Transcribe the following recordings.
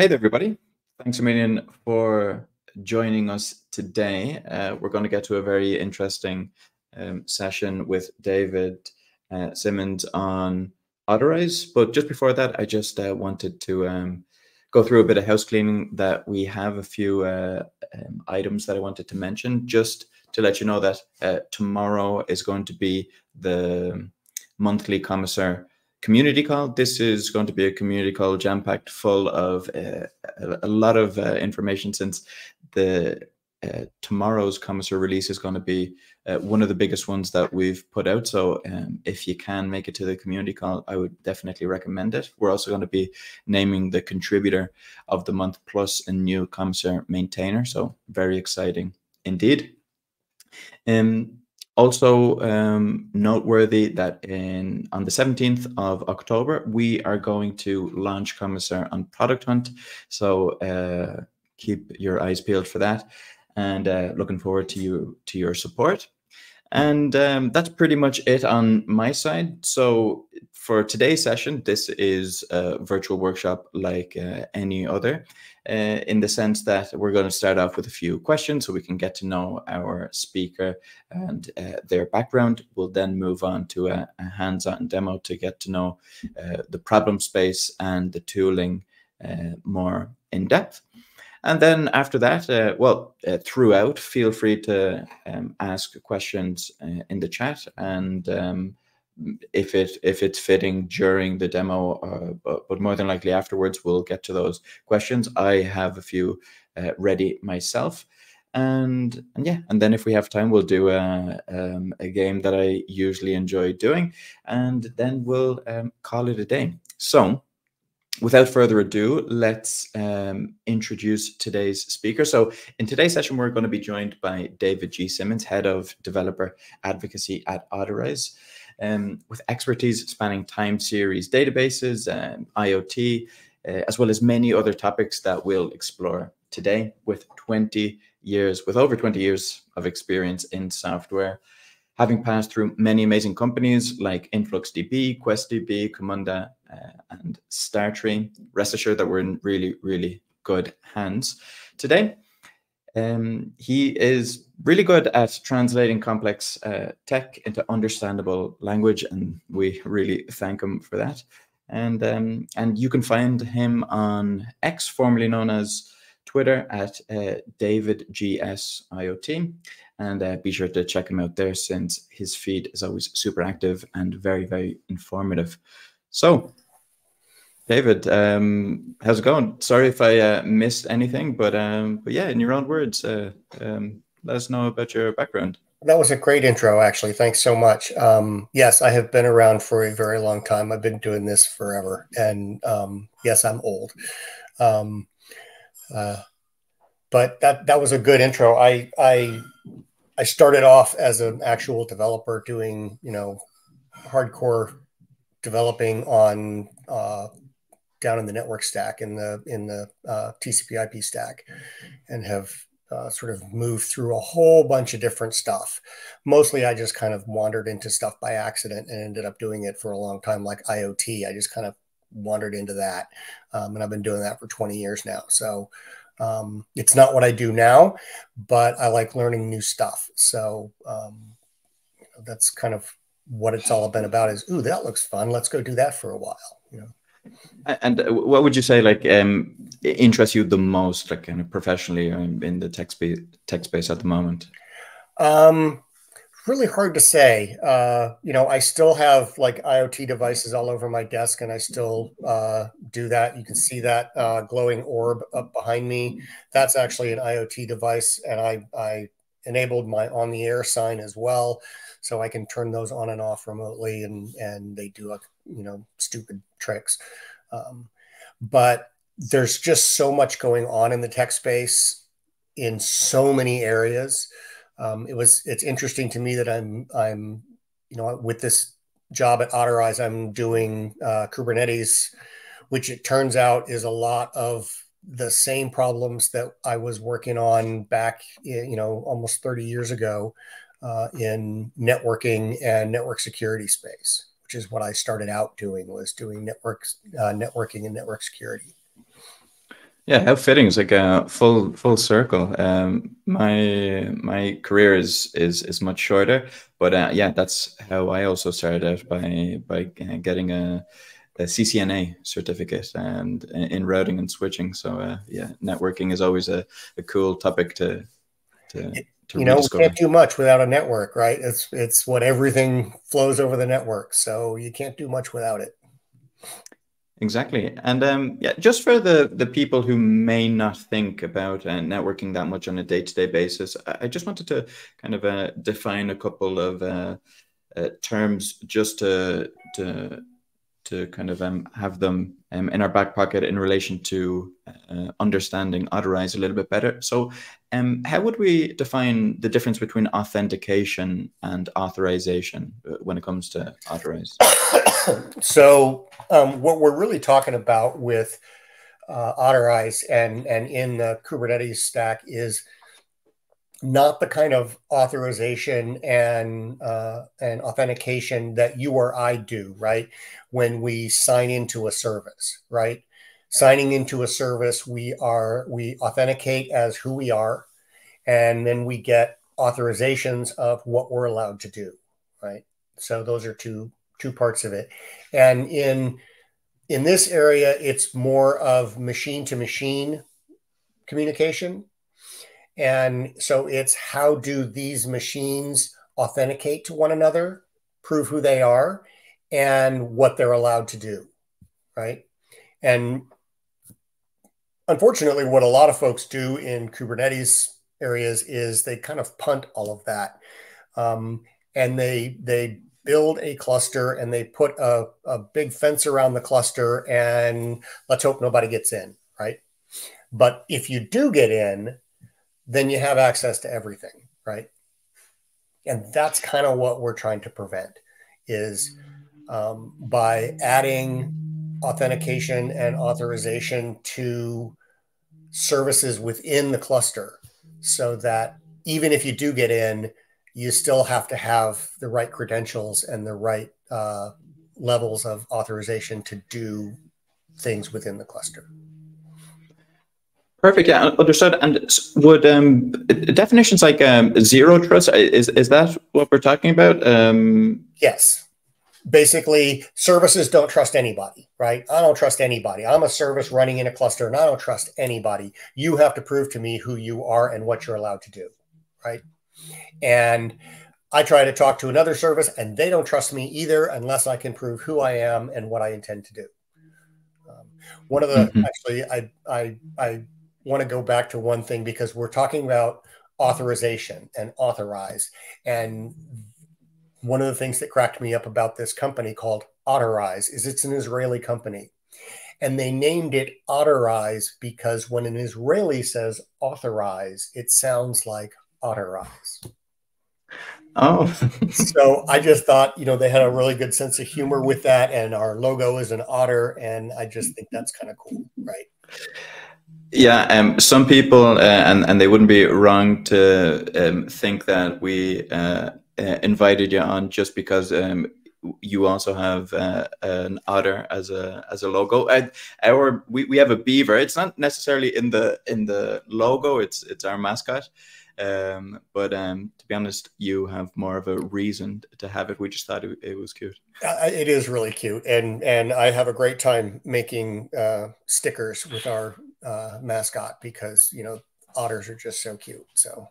Hey there, everybody. Thanks a for joining us today. Uh, we're going to get to a very interesting um, session with David uh, Simmons on Otterize. But just before that, I just uh, wanted to um, go through a bit of house cleaning that we have a few uh, um, items that I wanted to mention just to let you know that uh, tomorrow is going to be the monthly Komiser community call. This is going to be a community call jam packed full of uh, a, lot of uh, information since the uh, tomorrow's Komiser release is going to be uh, one of the biggest ones that we've put out. So um, if you can make it to the community call, I would definitely recommend it. We're also going to be naming the contributor of the month plus a new Komiser maintainer. So very exciting indeed. Um, also um, noteworthy that in on the 17th of October, we are going to launch Komiser on Product Hunt. So uh, keep your eyes peeled for that and uh, looking forward to you to your support. And um, that's pretty much it on my side. So for today's session, this is a virtual workshop like uh, any other, uh, in the sense that we're going to start off with a few questions so we can get to know our speaker and uh, their background. We'll then move on to a, a hands-on demo to get to know uh, the problem space and the tooling uh, more in depth. And then after that, uh, well, uh, throughout, feel free to um, ask questions uh, in the chat, and um, if it if it's fitting during the demo, uh, but, but, more than likely afterwards, we'll get to those questions. I have a few uh, ready myself, and and yeah, and then if we have time, we'll do a um, a game that I usually enjoy doing, and then we'll um, call it a day. So without further ado, let's um, introduce today's speaker. So, in today's session, we're going to be joined by David G. Simmons, Head of Developer Advocacy at Otterize, um, with expertise spanning time series databases, and IoT, uh, as well as many other topics that we'll explore today with 20 years, with over 20 years of experience in software having passed through many amazing companies like InfluxDB, QuestDB, Camunda, uh, and StarTree. Rest assured that we're in really, really good hands today. Um, he is really good at translating complex uh, tech into understandable language, and we really thank him for that. And um, and you can find him on X, formerly known as Twitter, at uh, DavidGSIoT. And uh, be sure to check him out there since his feed is always super active and very, very informative. So, David, um, how's it going? Sorry if I uh, missed anything, but um, but yeah, in your own words, uh, um, let us know about your background. That was a great intro, actually. Thanks so much. Um, yes, I have been around for a very long time. I've been doing this forever, and um, yes, I'm old. Um, uh, but that that was a good intro. I I I started off as an actual developer doing, you know, hardcore developing on uh, down in the network stack in the in the uh, TCP/IP stack, and have uh, sort of moved through a whole bunch of different stuff. Mostly, I just kind of wandered into stuff by accident and ended up doing it for a long time, like IoT. I just kind of wandered into that, um, and I've been doing that for 20 years now. So um, it's not what I do now, but I like learning new stuff. So um, that's kind of what it's all been about. Is ooh, that looks fun. Let's go do that for a while. You know. And uh, what would you say like um, interests you the most, like kind of professionally in the tech space, tech space at the moment? Um, really hard to say. Uh, you know, I still have like IoT devices all over my desk, and I still uh, do that. You can see that uh, glowing orb up behind me. That's actually an IoT device, and I, I enabled my on the air sign as well, so I can turn those on and off remotely, and and they do a you know stupid tricks. Um, but there's just so much going on in the tech space in so many areas um, it was it's interesting to me that I'm I'm you know with this job at Otterize I'm doing uh, Kubernetes, which it turns out is a lot of the same problems that I was working on back you know almost 30 years ago uh, in networking and network security space, which is what I started out doing was doing networks uh, networking and network security. Yeah, how fitting! It's like a full full circle. Um, my my career is is is much shorter, but uh, yeah, that's how I also started out by by getting a, a CCNA certificate and in routing and switching. So uh, yeah, networking is always a, a cool topic to to. to you know, we can't do much without a network, right? It's it's what everything flows over the network, so you can't do much without it. Exactly, and um, yeah, just for the the people who may not think about uh, networking that much on a day to day basis, I, just wanted to kind of uh, define a couple of uh, uh terms just to to to kind of um, have them um, in our back pocket in relation to uh, understanding Otterize a little bit better. So, um, how would we define the difference between authentication and authorization uh, when it comes to Otterize? so um, what we're really talking about with uh, Otterize and and in the Kubernetes stack is not the kind of authorization and uh, and authentication that you or I do, right? When we sign into a service, right? Signing into a service, we are we authenticate as who we are, and then we get authorizations of what we're allowed to do, right? So those are two two parts of it. And in in this area, it's more of machine to machine communication. And so it's how do these machines authenticate to one another, prove who they are, and what they're allowed to do, right? And unfortunately, what a lot of folks do in Kubernetes areas is they kind of punt all of that, um, and they they build a cluster and they put a, a big fence around the cluster and let's hope nobody gets in, right? But if you do get in, then you have access to everything, right? And that's kind of what we're trying to prevent is um, by adding authentication and authorization to services within the cluster so that even if you do get in, you still have to have the right credentials and the right uh, levels of authorization to do things within the cluster. Perfect. Yeah, understood. And would um, definitions like um, zero trust is is that what we're talking about? Um, yes. Basically, services don't trust anybody, right? I don't trust anybody. I'm a service running in a cluster, and I don't trust anybody. You have to prove to me who you are and what you're allowed to do, right? And I try to talk to another service and they don't trust me either unless I can prove who I am and what I intend to do. Um, one of the mm-hmm. actually, I, I, I want to go back to one thing because we're talking about mm-hmm. authorization and Otterize. And one of the things that cracked me up about this company called Otterize is it's an Israeli company. And they named it Otterize because when an Israeli says authorize, it sounds like Otterize. Oh, so I just thought, you know, they had a really good sense of humor with that, and our logo is an otter, and I just think that's kind of cool, right? Yeah, um, some people, uh, and and they wouldn't be wrong to um, think that we uh, uh, invited you on just because um, you also have uh, an otter as a as a logo. I, our we, we have a beaver. It's not necessarily in the in the logo. It's it's our mascot. Um, but um, to be honest, you have more of a reason to have it. We just thought it, it was cute. Uh, it is really cute, and and I have a great time making uh, stickers with our uh, mascot because you know otters are just so cute. So,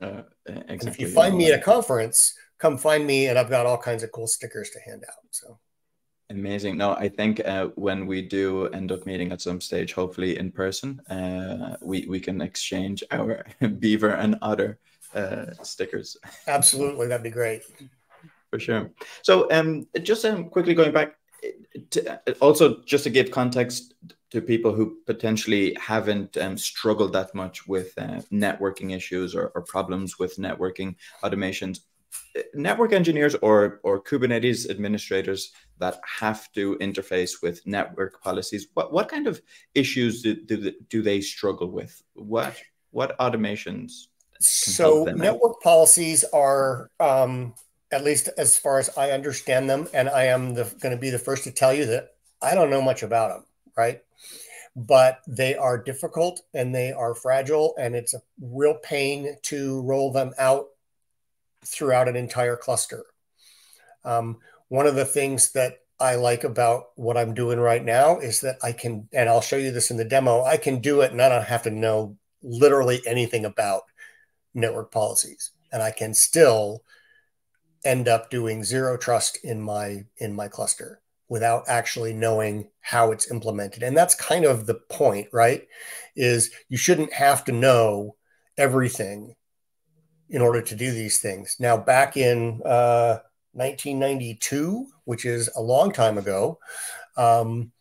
exactly. Uh, and if you find me at a conference, come find me, and I've got all kinds of cool stickers to hand out. So. Amazing. No, I think uh, when we do end up meeting at some stage, hopefully in person, uh, we we can exchange our beaver and otter uh, stickers. Absolutely, that'd be great. For sure. So, um, just um, quickly going back, to, also just to give context to people who potentially haven't um, struggled that much with uh, networking issues or, or problems with networking automations network engineers or or Kubernetes administrators that have to interface with network policies, what what kind of issues do do, do they struggle with? What what automations? So network out? policies are, um, at least as far as I understand them, and I am going to be the first to tell you that I don't know much about them, right? but they are difficult and they are fragile, and it's a real pain to roll them out throughout an entire cluster. Um, one of the things that I like about what I'm doing right now is that I can, and I'll show you this in the demo, I can do it and I don't have to know literally anything about network policies. And I can still end up doing zero trust in my in my cluster without actually knowing how it's implemented. And that's kind of the point, right? Is you shouldn't have to know everything in order to do these things. Now, back in uh, 1992, which is a long time ago, um,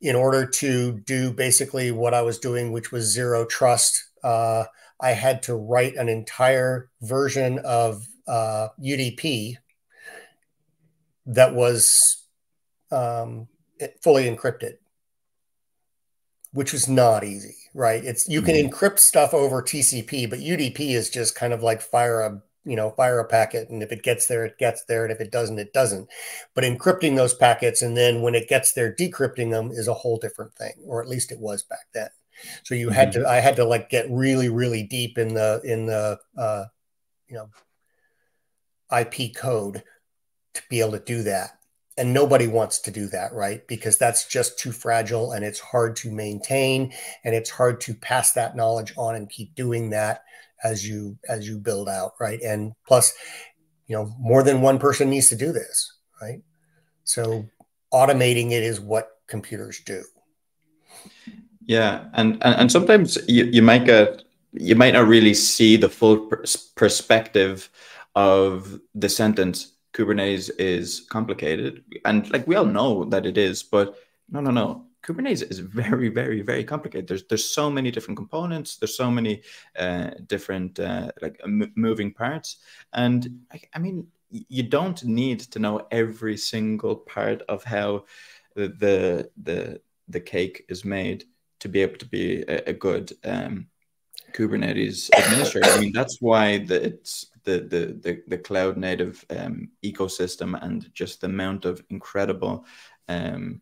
in order to do basically what I was doing, which was zero trust, uh, I had to write an entire version of uh, UDP that was um, fully encrypted, which was not easy, right? It's you can mm-hmm. encrypt stuff over TCP, but UDP is just kind of like fire a you know fire a packet and if it gets there it gets there and if it doesn't it doesn't but encrypting those packets and then when it gets there decrypting them is a whole different thing or at least it was back then so you had mm-hmm. to i had to like get really really deep in the in the uh you know ip code to be able to do that and nobody wants to do that right? Because that's just too fragile and it's hard to maintain and it's hard to pass that knowledge on and keep doing that as you as you build out right? And plus you know more than one person needs to do this right? So automating it is what computers do. Yeah and and, and sometimes you, you might get you might not really see the full perspective of the sentence kubernetes is complicated and like we all know that it is but no no no Kubernetes is very, very, very complicated. There's there's so many different components. There's so many uh, different uh, like moving parts, and I, I, mean, you don't need to know every single part of how the the the cake is made to be able to be a, a good um, Kubernetes administrator. I mean, that's why the, it's the the the, the cloud native um, ecosystem and just the amount of incredible um,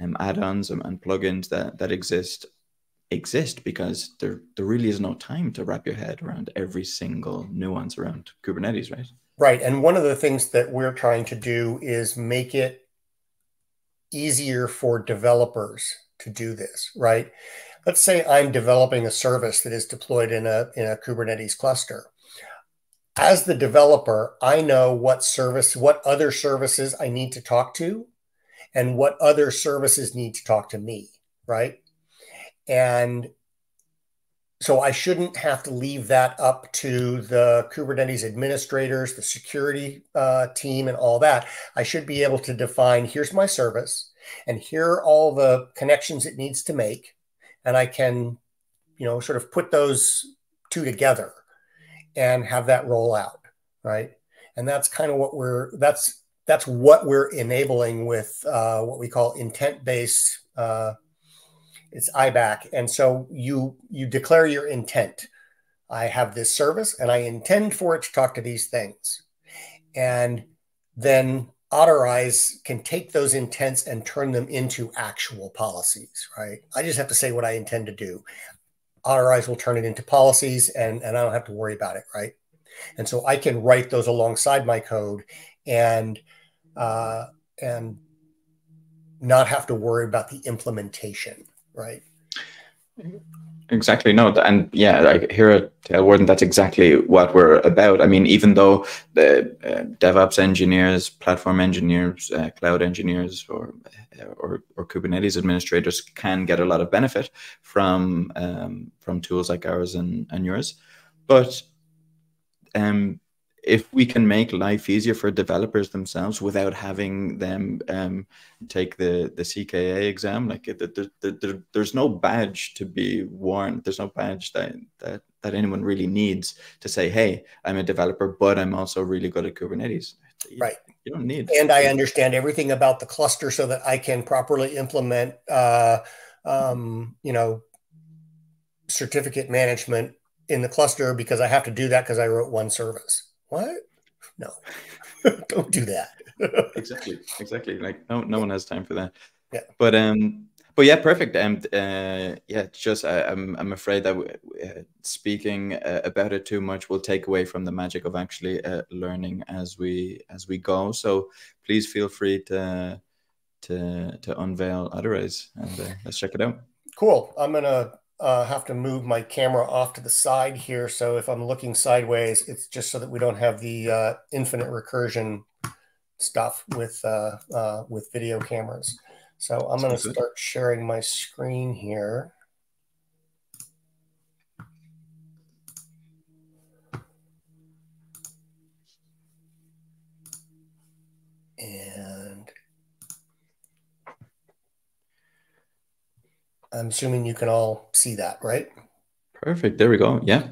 um, add-ons and, and plugins that that exist exist because there there really is no time to wrap your head around every single nuance around Kubernetes, right? Right. And one of the things that we're trying to do is make it easier for developers to do this, right? Let's say I'm developing a service that is deployed in a in a Kubernetes cluster. As the developer, I know what service, what other services I need to talk to and what other services need to talk to me, right? And so I shouldn't have to leave that up to the Kubernetes administrators, the security uh, team, and all that. I should be able to define here's my service, and here are all the connections it needs to make. And I can, you know, sort of put those two together and have that roll out, right? And that's kind of what we're, that's that's what we're enabling with uh, what we call intent-based. Uh, it's IBAC, and so you you declare your intent. I have this service, and I intend for it to talk to these things, and then Otterize can take those intents and turn them into actual policies. Right? I just have to say what I intend to do. Otterize will turn it into policies, and and I don't have to worry about it. Right? And so I can write those alongside my code and uh, and not have to worry about the implementation, right? Exactly. No, and yeah, like here at Tailwarden, that's exactly what we're about. I mean, even though the uh, DevOps engineers, platform engineers, uh, cloud engineers, or, or, or Kubernetes administrators can get a lot of benefit from um, from tools like ours and, and yours, but um, if we can make life easier for developers themselves without having them um, take the the CKA exam, like the, the, the, there's no badge to be worn. There's no badge that, that that anyone really needs to say, "Hey, I'm a developer, but I'm also really good at Kubernetes." You, right. You don't need. And I understand everything about the cluster so that I can properly implement, uh, um, you know, certificate management in the cluster because I have to do that because I wrote one service. What? No, don't do that. exactly, exactly. Like no, no one has time for that. Yeah. But um, but yeah, perfect. And uh, yeah, just I, am I'm, I'm afraid that uh, speaking uh, about it too much will take away from the magic of actually uh, learning as we as we go. So please feel free to to to unveil Otterize, and uh, let's check it out. Cool. I'm gonna uh, have to move my camera off to the side here. So if I'm looking sideways, it's just so that we don't have the uh, infinite recursion stuff with uh, uh, with video cameras. So I'm going to start sharing my screen here. And I'm assuming you can all see that, right? Perfect. There we go. Yeah.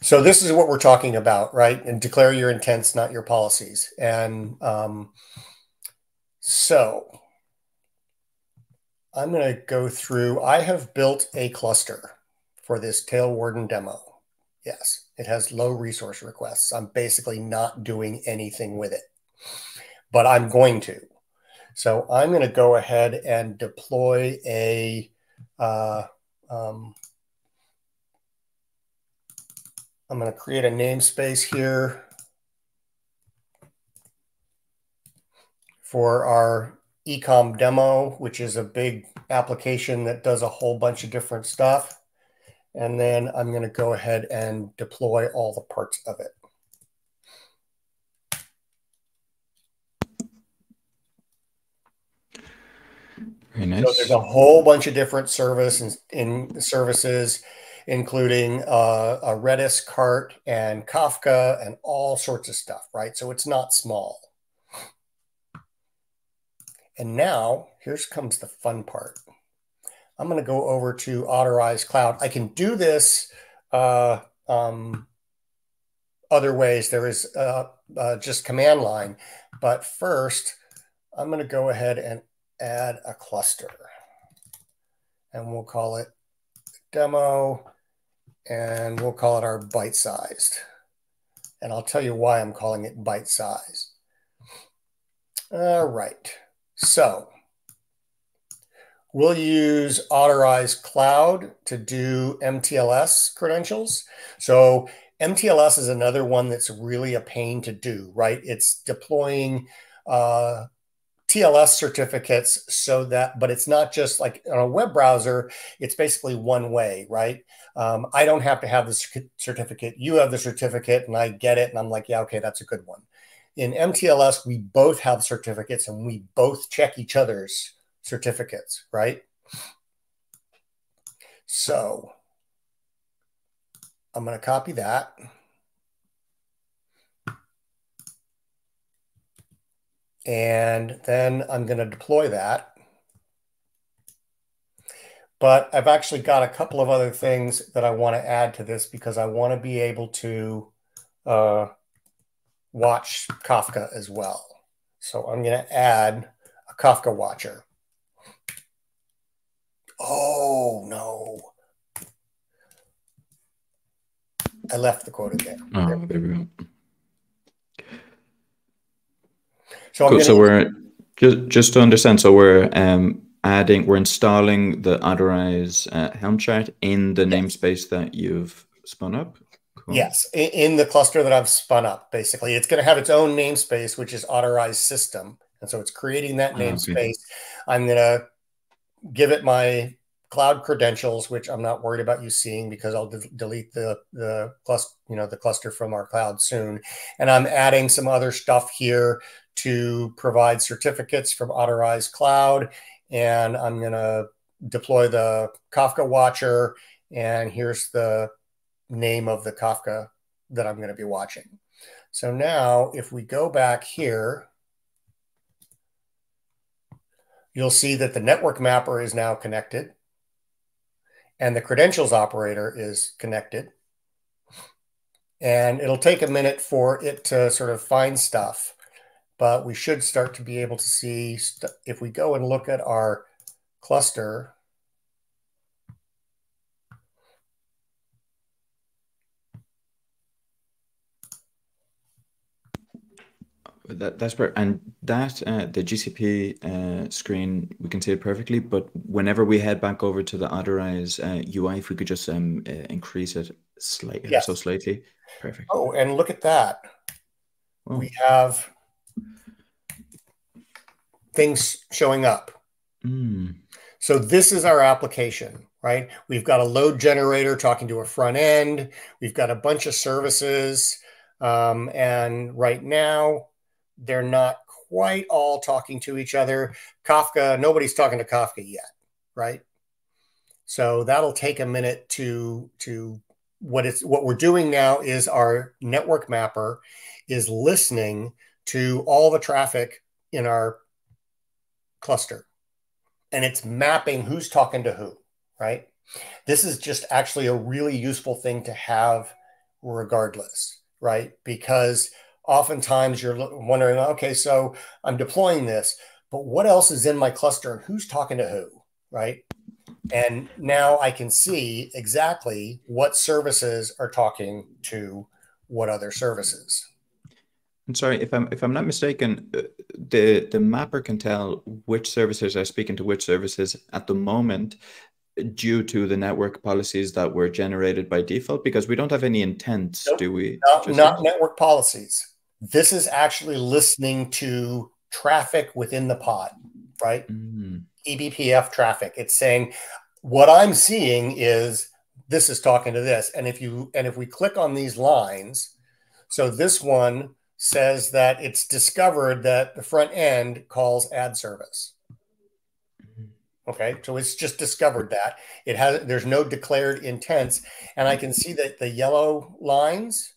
So this is what we're talking about, right? And declare your intents, not your policies. And um, so I'm going to go through. I have built a cluster for this Tailwarden demo. Yes, it has low resource requests. I'm basically not doing anything with it, but I'm going to. So I'm going to go ahead and deploy a uh, um, I'm going to create a namespace here for our ecom demo, which is a big application that does a whole bunch of different stuff. And then I'm going to go ahead and deploy all the parts of it. Very nice. So there's a whole bunch of different service in, in services, including uh, a Redis cart and Kafka and all sorts of stuff, right? So it's not small. And now here's comes the fun part. I'm going to go over to Otterize Cloud. I can do this uh, um, other ways. There is uh, uh, just command line. But first, I'm going to go ahead and add a cluster. And we'll call it demo. And we'll call it our bite-sized. And I'll tell you why I'm calling it bite-sized. All right. So we'll use Otterize Cloud to do MTLS credentials. So MTLS is another one that's really a pain to do, right? It's deploying uh, TLS certificates so that, but it's not just like on a web browser, it's basically one way, right? Um, I don't have to have the certificate. You have the certificate and I get it. And I'm like, yeah, okay, that's a good one in MTLS, we both have certificates and we both check each other's certificates, right? So I'm going to copy that. And then I'm going to deploy that. But I've actually got a couple of other things that I want to add to this because I want to be able to uh, watch Kafka as well. So I'm going to add a Kafka watcher. Oh, no. I left the quote there. Oh, there we go. So, cool. so we're just, just to understand. So we're um, adding, we're installing the Otterize uh, Helm chart in the yes. namespace that you've spun up. Cool. Yes, in, in, the cluster that I've spun up, basically, it's going to have its own namespace, which is authorized system, and so it's creating that namespace. okay. I'm going to give it my cloud credentials, which I'm not worried about you seeing because I'll de delete the the cluster, you know, the cluster from our cloud soon. And I'm adding some other stuff here to provide certificates from Otterize Cloud, and I'm going to deploy the Kafka Watcher. And here's the name of the Kafka that I'm going to be watching. So now if we go back here, you'll see that the network mapper is now connected and the credentials operator is connected. And it'll take a minute for it to sort of find stuff, but we should start to be able to see if we go and look at our cluster, that, that's perfect. And that uh, the GCP uh, screen, we can see it perfectly. But whenever we head back over to the Otterize uh, UI, if we could just um, uh, increase it slightly, yes. so slightly, perfect. Oh, and look at that. Oh. We have things showing up. Mm. So this is our application, right? We've got a load generator talking to a front end. We've got a bunch of services. Um, and right now, they're not quite all talking to each other. Kafka, nobody's talking to Kafka yet, right? So that'll take a minute to to what it's what we're doing now is our network mapper is listening to all the traffic in our cluster and it's mapping who's talking to who, right? This is just actually a really useful thing to have regardless, right? Because oftentimes you're wondering, okay, so I'm deploying this, but what else is in my cluster and who's talking to who, right? And now I can see exactly what services are talking to what other services. I'm sorry if I'm if I'm not mistaken, uh, the the mapper can tell which services are speaking to which services at the moment due to the network policies that were generated by default because we don't have any intents, nope. do we? Not, not network policies. This is actually listening to traffic within the pod, right? Mm. eBPF traffic. It's saying what I'm seeing is this is talking to this. And if you and if we click on these lines, so this one says that it's discovered that the front end calls ad service. Mm-hmm. Okay, so it's just discovered that it has there's no declared intents, and I can see that the yellow lines.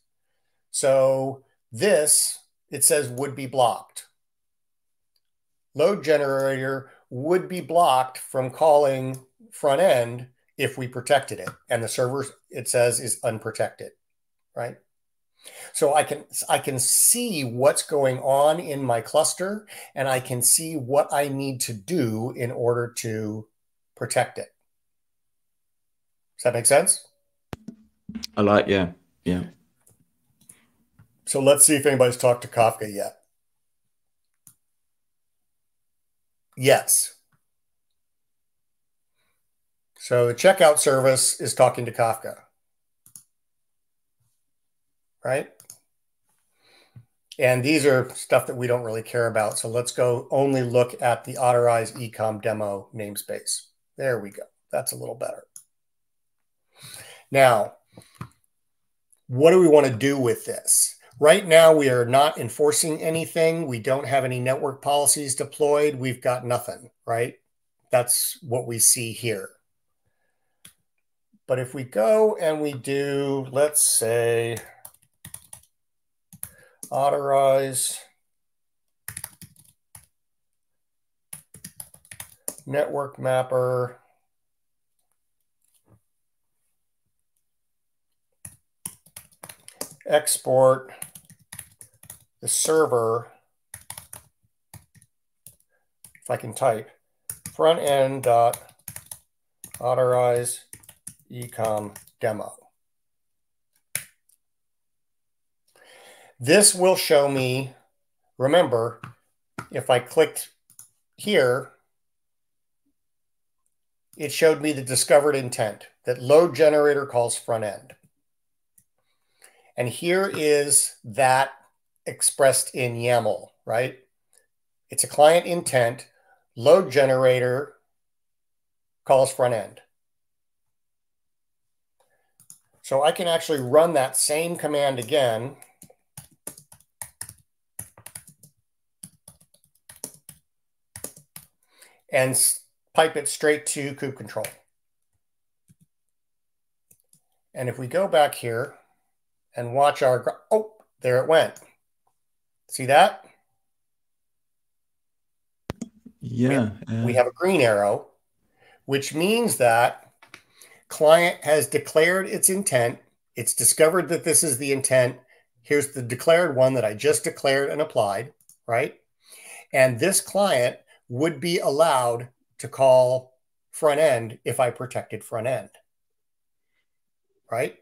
So this it says would be blocked. Load generator would be blocked from calling front end if we protected it, and the server it says is unprotected, right? So I can I can see what's going on in my cluster and I can see what I need to do in order to protect it. Does that make sense? A lot, yeah. Yeah. So let's see if anybody's talked to Kafka yet. Yes. So the checkout service is talking to Kafka right? And these are stuff that we don't really care about. So let's go only look at the Otterize ecom demo namespace. There we go. That's a little better. Now, what do we want to do with this? Right now, we are not enforcing anything. We don't have any network policies deployed. We've got nothing, right? That's what we see here. But if we go and we do, let's say, otterize network mapper. Export the server. If I can type front end dot otterize ecom demo This will show me, remember, if I clicked here, it showed me the discovered intent that load generator calls front end. And here is that expressed in YAML, right? It's a client intent, load generator calls front end. So I can actually run that same command again and pipe it straight to kube control. And if we go back here and watch our, oh, there it went. See that? Yeah. We, we have a green arrow, which means that client has declared its intent. It's discovered that this is the intent. Here's the declared one that I just declared and applied, right? And this client would be allowed to call front end if I protected front end. Right?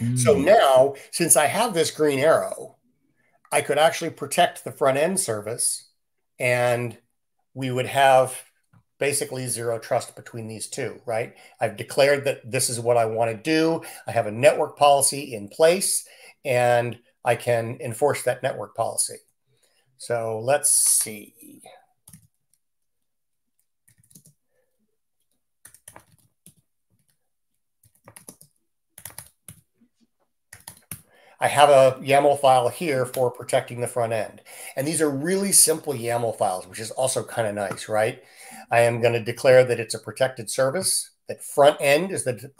Mm. So now, since I have this green arrow, I could actually protect the front end service and we would have basically zero trust between these two, right? I've declared that this is what I want to do. I have a network policy in place and I can enforce that network policy. So let's see. I have a YAML file here for protecting the front end. And these are really simple YAML files, which is also kind of nice, right? I am going to declare that it's a protected service, that front end is the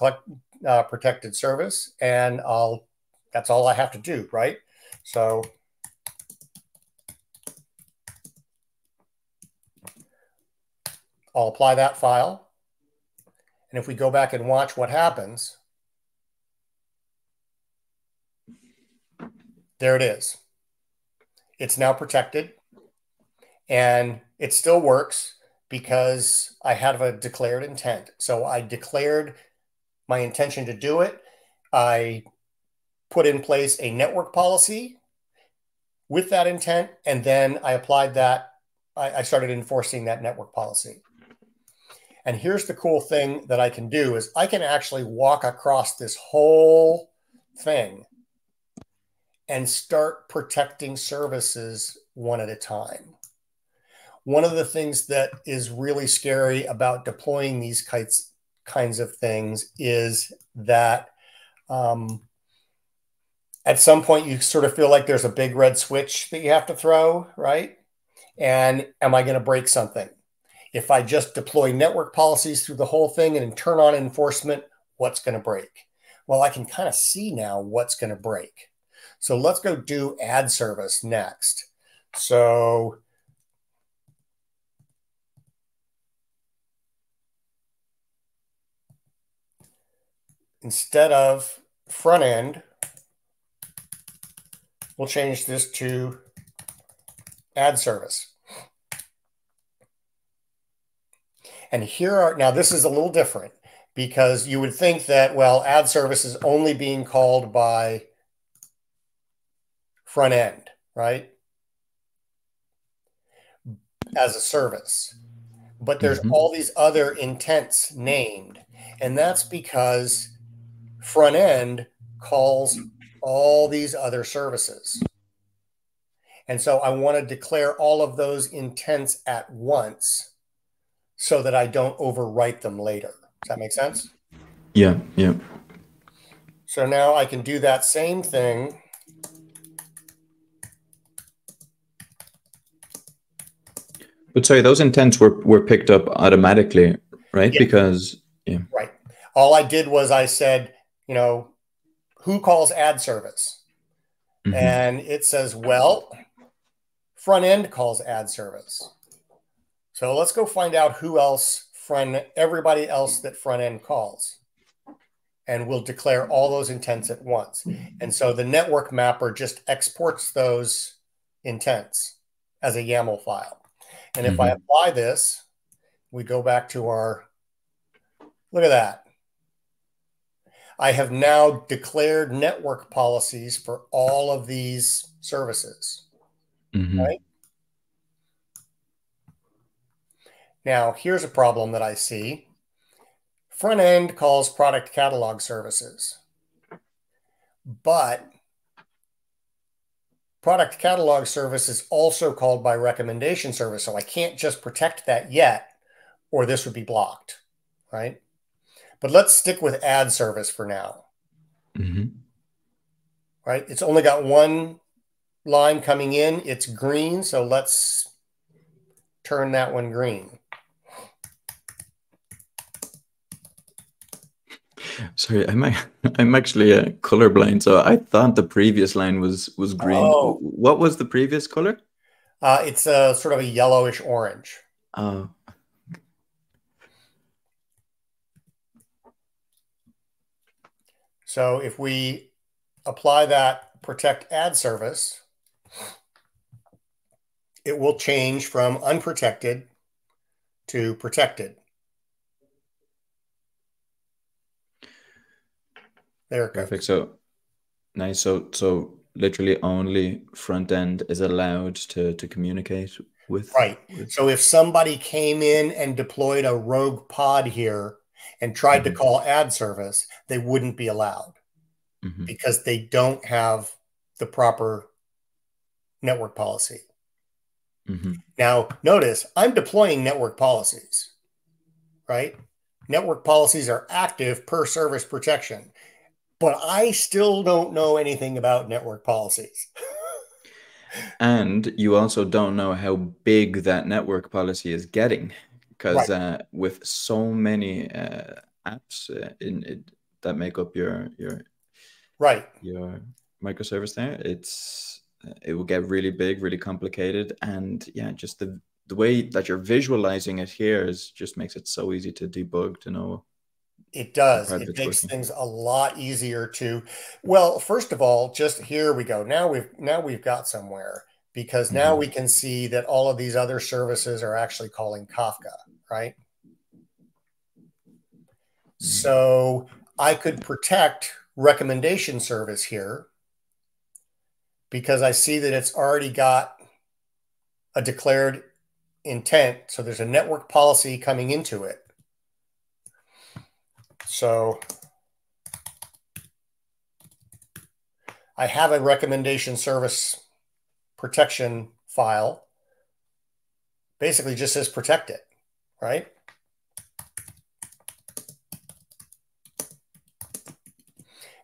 uh, protected service, and I'll that's all I have to do, right? So I'll apply that file. And if we go back and watch what happens, There it is. It's now protected and it still works because I have a declared intent. So I declared my intention to do it. I put in place a network policy with that intent, and then I applied that. I, I started enforcing that network policy. And here's the cool thing that I can do is I can actually walk across this whole thing and start protecting services one at a time. One of the things that is really scary about deploying these kinds, kinds of things is that um, at some point you sort of feel like there's a big red switch that you have to throw, right? And am I going to break something? If I just deploy network policies through the whole thing and turn on enforcement, what's going to break? Well, I can kind of see now what's going to break. So let's go do ad service next. So instead of front end, we'll change this to ad service. And here are, now this is a little different because you would think that, well, ad service is only being called by front end, right? As a service. But there's mm-hmm. all these other intents named. And that's because front end calls all these other services. And so I want to declare all of those intents at once so that I don't overwrite them later. Does that make sense? Yeah, yeah. So now I can do that same thing But sorry, those intents were were picked up automatically, right? Yeah. Because yeah. Right. All I did was I said, you know, who calls ad service? Mm-hmm. And it says, well, front end calls ad service. So let's go find out who else front everybody else that front end calls. And we'll declare all those intents at once. And so the network mapper just exports those intents as a YAML file. And if mm-hmm. I apply this, we go back to our, look at that. I have now declared network policies for all of these services, mm-hmm. right? Now, here's a problem that I see. Front end calls product catalog services, but product catalog service is also called by recommendation service. So I can't just protect that yet, or this would be blocked, right? But let's stick with ad service for now. Mm-hmm. Right? It's only got one line coming in. It's green. So let's turn that one green. Sorry, I'm I'm actually uh, colorblind, so I thought the previous line was was green. Oh. What was the previous color? Uh, it's a sort of a yellowish orange. Oh. So if we apply that protect ad service, it will change from unprotected to protected. There Perfect. So nice. So so literally only front end is allowed to to communicate with. Right. With... So if somebody came in and deployed a rogue pod here and tried mm-hmm. to call ad service, they wouldn't be allowed mm-hmm. because they don't have the proper network policy. Mm-hmm. Now, notice I'm deploying network policies, right? Network policies are active per service protection, but I still don't know anything about network policies. and you also don't know how big that network policy is getting because right. uh, with so many uh, apps uh, in it that make up your your right your microservice there it's uh, it will get really big really complicated and yeah just the the way that you're visualizing it here is just makes it so easy to debug to know it does it makes things a lot easier to well first of all just here we go now we've now we've got somewhere because now mm-hmm. we can see that all of these other services are actually calling kafka right mm-hmm. so i could protect recommendation service here because I see that it's already got a declared intent. So there's a network policy coming into it. So I have a recommendation service protection file. Basically just says protect it, right?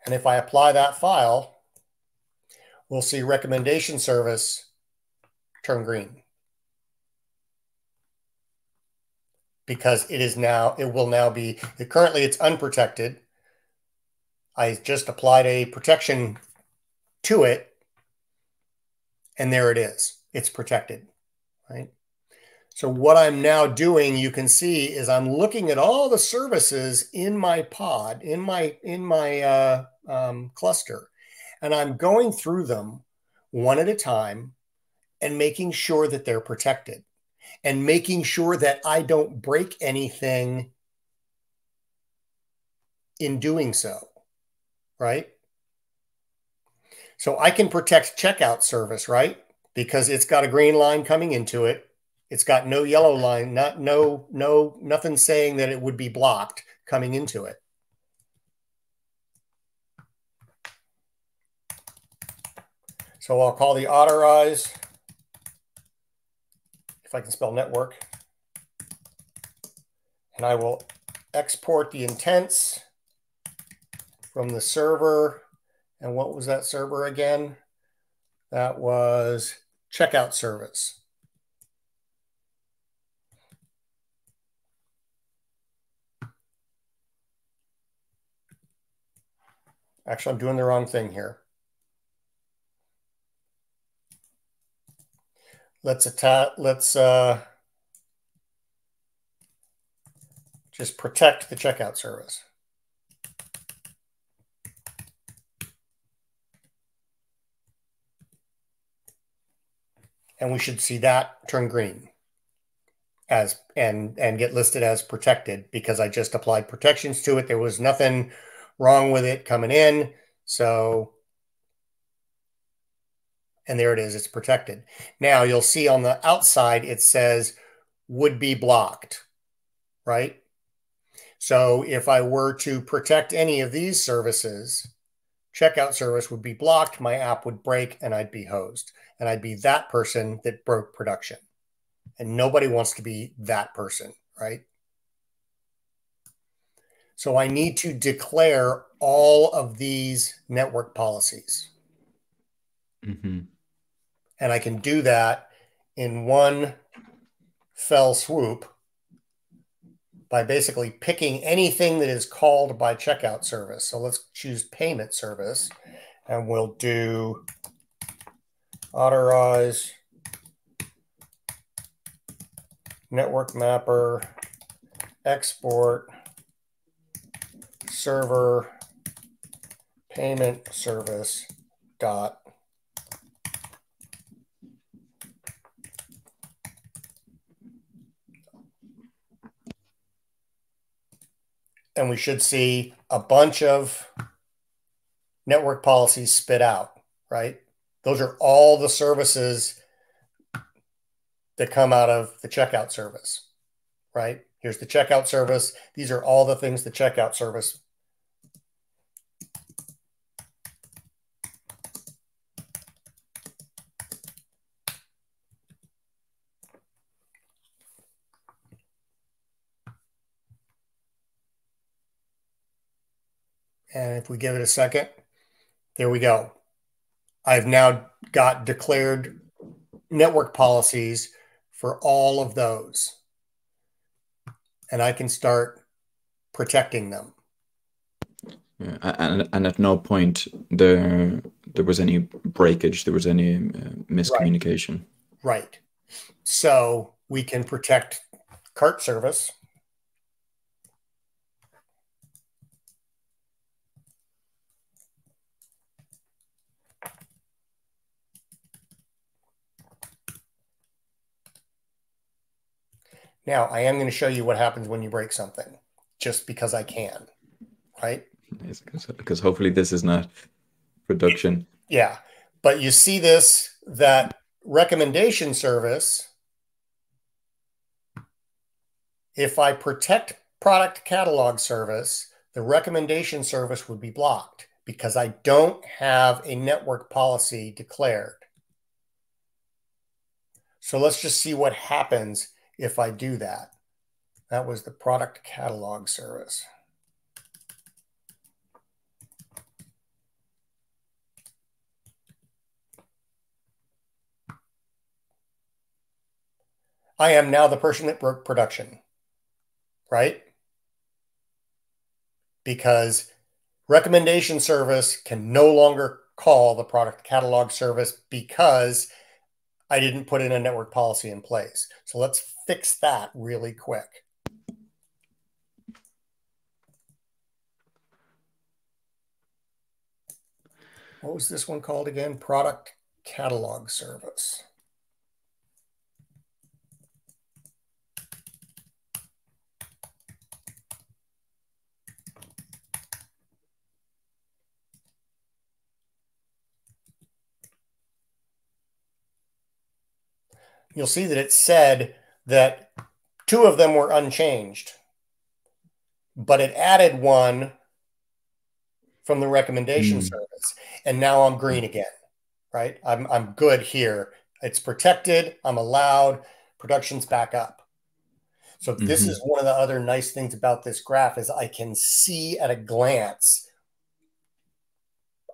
And if I apply that file, we'll see recommendation service turn green. Because it is now, it will now be, currently it's unprotected. I just applied a protection to it, and there it is. It's protected, right? So what I'm now doing, you can see, is I'm looking at all the services in my pod, in my in my uh, um, cluster, and I'm going through them one at a time and making sure that they're protected and making sure that I don't break anything in doing so. Right. So I can protect checkout service, right? Because it's got a green line coming into it. It's got no yellow line, not no, no, nothing saying that it would be blocked coming into it. So I'll call the Otterize, I can spell network, and I will export the intents from the server. And what was that server again? That was checkout service. Actually, I'm doing the wrong thing here. Let's attack, let's uh, just protect the checkout service. And we should see that turn green as and and get listed as protected because I just applied protections to it. There was nothing wrong with it coming in. So and there it is, it's protected. Now you'll see on the outside, it says would be blocked, right? So if I were to protect any of these services, checkout service would be blocked, my app would break, and I'd be hosed. And I'd be that person that broke production. And nobody wants to be that person, right? So I need to declare all of these network policies. Mm-hmm. And I can do that in one fell swoop by basically picking anything that is called by checkout service. So let's choose payment service and we'll do otterize network mapper export server payment service dot and we should see a bunch of network policies spit out, right? Those are all the services that come out of the checkout service, right? Here's the checkout service. These are all the things the checkout service And if we give it a second, there we go. I've now got declared network policies for all of those. And I can start protecting them. Yeah, and, and at no point there there was any breakage, there was any uh, miscommunication. Right. right. So we can protect cart service Now, I am going to show you what happens when you break something just because I can, right? Because hopefully this is not production. Yeah. But you see this that recommendation service, if I protect product catalog service, the recommendation service would be blocked because I don't have a network policy declared. So let's just see what happens if I do that. That was the product catalog service. I am now the person that broke production, right? Because recommendation service can no longer call the product catalog service because I didn't put in a network policy in place. So let's fix that really quick. What was this one called again? Product catalog service. You'll see that it said that two of them were unchanged, but it added one from the recommendation mm. service. And now I'm green again, right? I'm, I'm good here. It's protected. I'm allowed. Production's back up. So this mm-hmm. is one of the other nice things about this graph is I can see at a glance.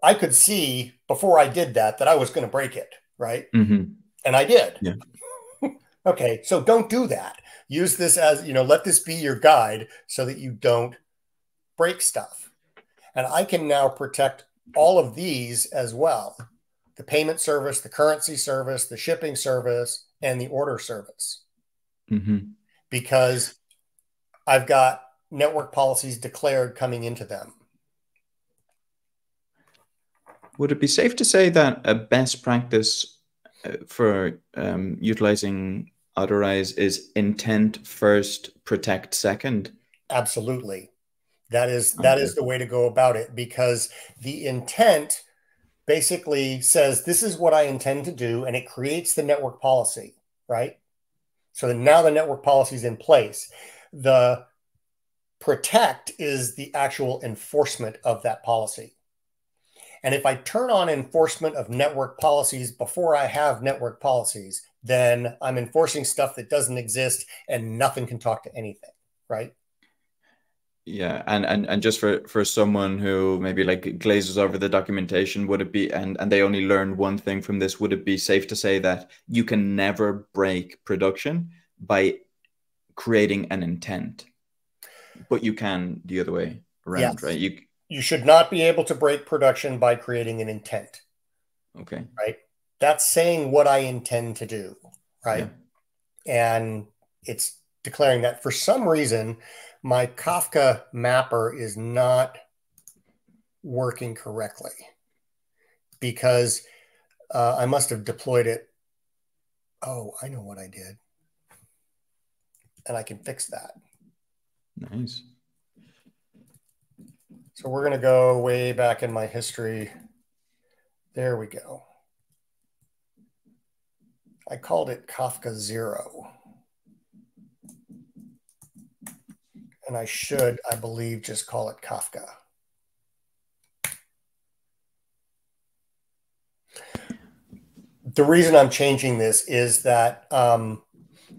I could see before I did that that I was going to break it, right? Mm-hmm. And I did. Yeah. Okay, so don't do that. Use this as, you know, let this be your guide so that you don't break stuff. And I can now protect all of these as well the payment service, the currency service, the shipping service, and the order service. Mm-hmm. Because I've got network policies declared coming into them. Would it be safe to say that a best practice uh, for um, utilizing Otterize is intent first, protect second. Absolutely. That is that okay. is the way to go about it because the intent basically says this is what I intend to do and it creates the network policy, right? So now the network policy is in place. The protect is the actual enforcement of that policy. And if I turn on enforcement of network policies before I have network policies, then I'm enforcing stuff that doesn't exist and nothing can talk to anything, right? Yeah, and and and just for for someone who maybe like glazes over the documentation, would it be and and they only learn one thing from this? Would it be safe to say that you can never break production by creating an intent, but you can the other way around, yes. right? You you should not be able to break production by creating an intent. Okay. Right. That's saying what I intend to do. Right. Yeah. And it's declaring that for some reason, my Kafka mapper is not working correctly because uh, I must have deployed it. Oh, I know what I did. And I can fix that. Nice. So we're going to go way back in my history. There we go. I called it Kafka zero. And I should, I believe, just call it Kafka. The reason I'm changing this is that um,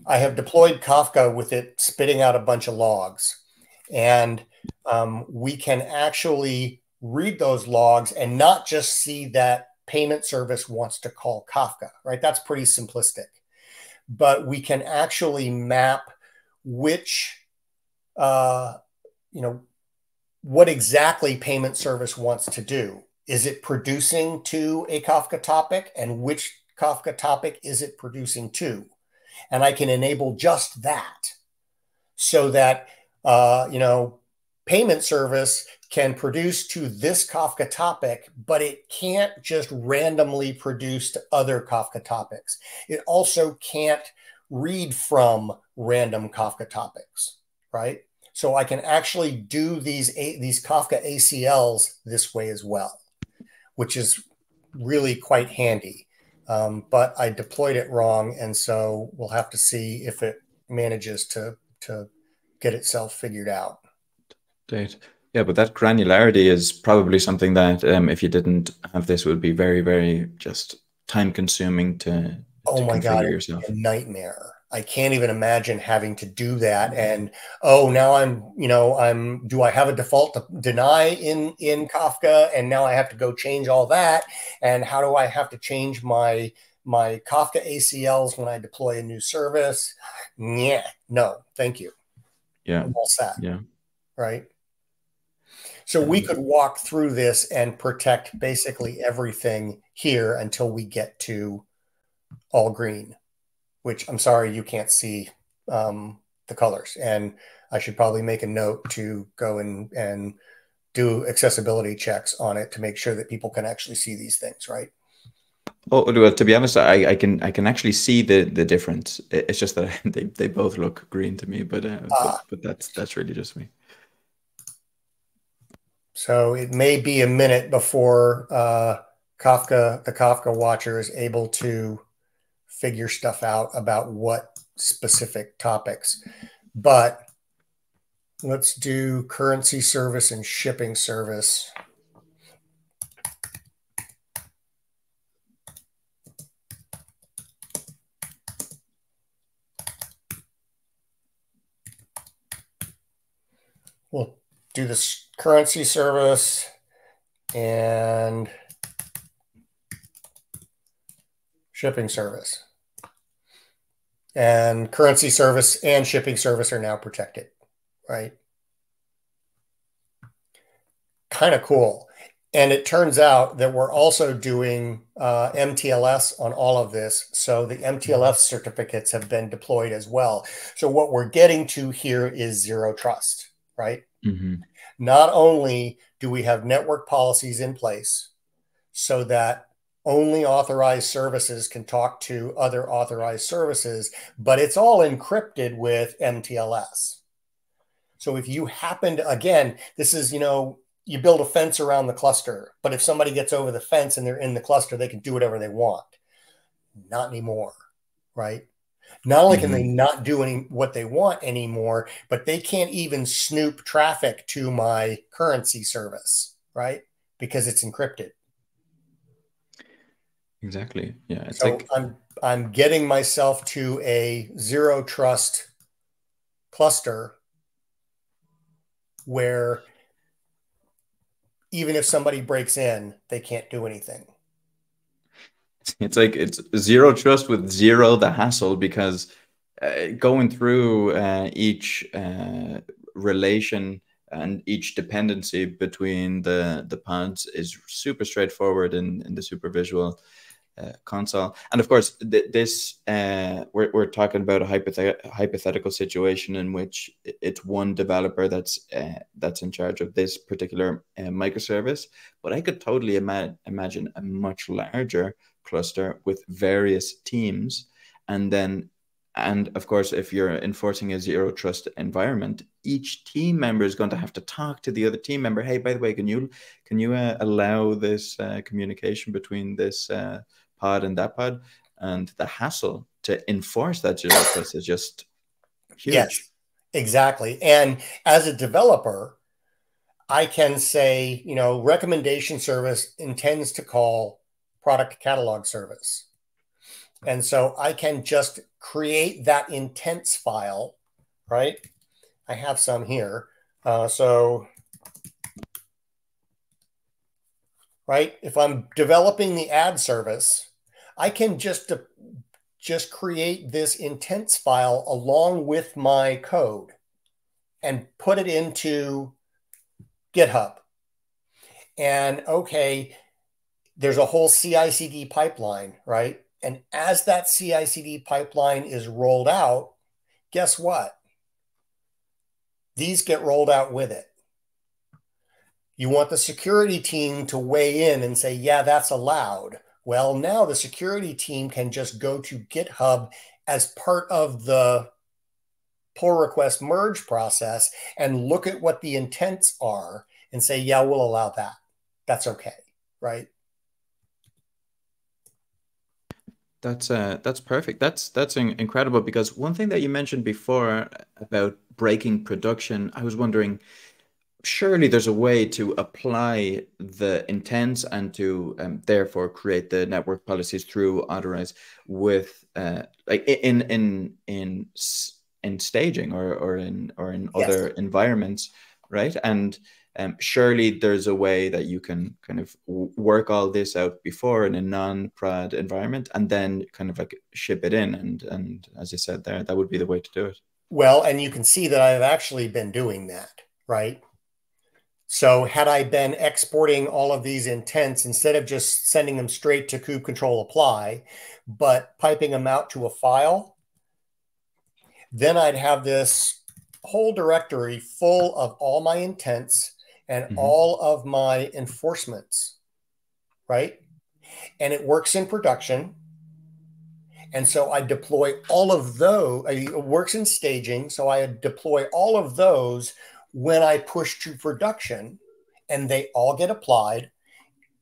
I have deployed Kafka with it spitting out a bunch of logs. And um, we can actually read those logs and not just see that payment service wants to call Kafka, right? That's pretty simplistic. But we can actually map which, uh, you know, what exactly payment service wants to do. Is it producing to a Kafka topic and which Kafka topic is it producing to? And I can enable just that so that, uh, you know, payment service can produce to this Kafka topic, but it can't just randomly produce to other Kafka topics. It also can't read from random Kafka topics, right? So I can actually do these these Kafka ACLs this way as well, which is really quite handy. Um, but I deployed it wrong, and so we'll have to see if it manages to to get itself figured out. Great. Yeah, but that granularity is probably something that um, if you didn't have this would be very, very just time consuming to, oh to my god yourself. a nightmare. I can't even imagine having to do that. And oh now i'm you know i'm do i have a default to deny in in kafka? And now i have to go change all that. And how do i have to change my my kafka acls when i deploy a new service? Yeah no thank you. Yeah. All set. Yeah. Right so we could walk through this and protect basically everything here until we get to all green, which I'm sorry you can't see um, the colors. And I should probably make a note to go and and do accessibility checks on it to make sure that people can actually see these things, right? Oh well, to be honest, I, I can I can actually see the the difference. It's just that they, they both look green to me, but, uh, but but that's that's really just me. So it may be a minute before uh, Kafka, the Kafka watcher, is able to figure stuff out about what specific topics. But let's do currency service and shipping service. We'll do this currency service and shipping service. And currency service and shipping service are now protected, right? Kind of cool. And it turns out that we're also doing uh, MTLS on all of this. So the MTLS certificates have been deployed as well. So what we're getting to here is zero trust, right? Mm-hmm. Not only do we have network policies in place so that only authorized services can talk to other authorized services, but it's all encrypted with MTLS. So if you happen to, again, this is, you know, you build a fence around the cluster, but if somebody gets over the fence and they're in the cluster, they can do whatever they want. Not anymore, right? Not only can mm-hmm. they not do any what they want anymore, but they can't even snoop traffic to my currency service, right? Because it's encrypted. Exactly. Yeah. It's so like I'm I'm getting myself to a zero trust cluster where even if somebody breaks in, they can't do anything. It's like it's zero trust with zero the hassle because uh, going through uh, each uh, relation and each dependency between the the pods is super straightforward in in the super visual uh, console. And of course, th this uh, we're we're talking about a hypothet hypothetical situation in which it's one developer that's uh, that's in charge of this particular microservice. But I could totally ima imagine a much larger cluster with various teams and then and of course if you're enforcing a zero trust environment each team member is going to have to talk to the other team member hey by the way can you can you uh, allow this uh, communication between this uh, pod and that pod and the hassle to enforce that zero trust is just huge. Yes, exactly. And as a developer, I can say, you know, recommendation service intends to call product catalog service. And so I can just create that intents file, right? I have some here. Uh, so, right, if I'm developing the ad service, I can just just create this intents file along with my code and put it into GitHub. And okay, there's a whole CI CD pipeline, right? And as that CI CD pipeline is rolled out, guess what? These get rolled out with it. You want the security team to weigh in and say, yeah, that's allowed. Well, now the security team can just go to GitHub as part of the pull request merge process and look at what the intents are and say, yeah, we'll allow that. That's okay, right? That's uh, that's perfect. That's that's incredible because one thing that you mentioned before about breaking production, I was wondering surely there's a way to apply the intents and to um, therefore create the network policies through Otterize with uh, like in in in in staging or or in or in yes. other environments right and um, surely there's a way that you can kind of work all this out before in a non-prod environment and then kind of like ship it in and and as you said there that would be the way to do it. Well and you can see that i've actually been doing that right? So had I been exporting all of these intents instead of just sending them straight to kube control apply, but piping them out to a file, then I'd have this whole directory full of all my intents and mm-hmm. all of my enforcements, right? And it works in production. And so I deploy all of those, it works in staging. So I deploy all of those when I push to production and they all get applied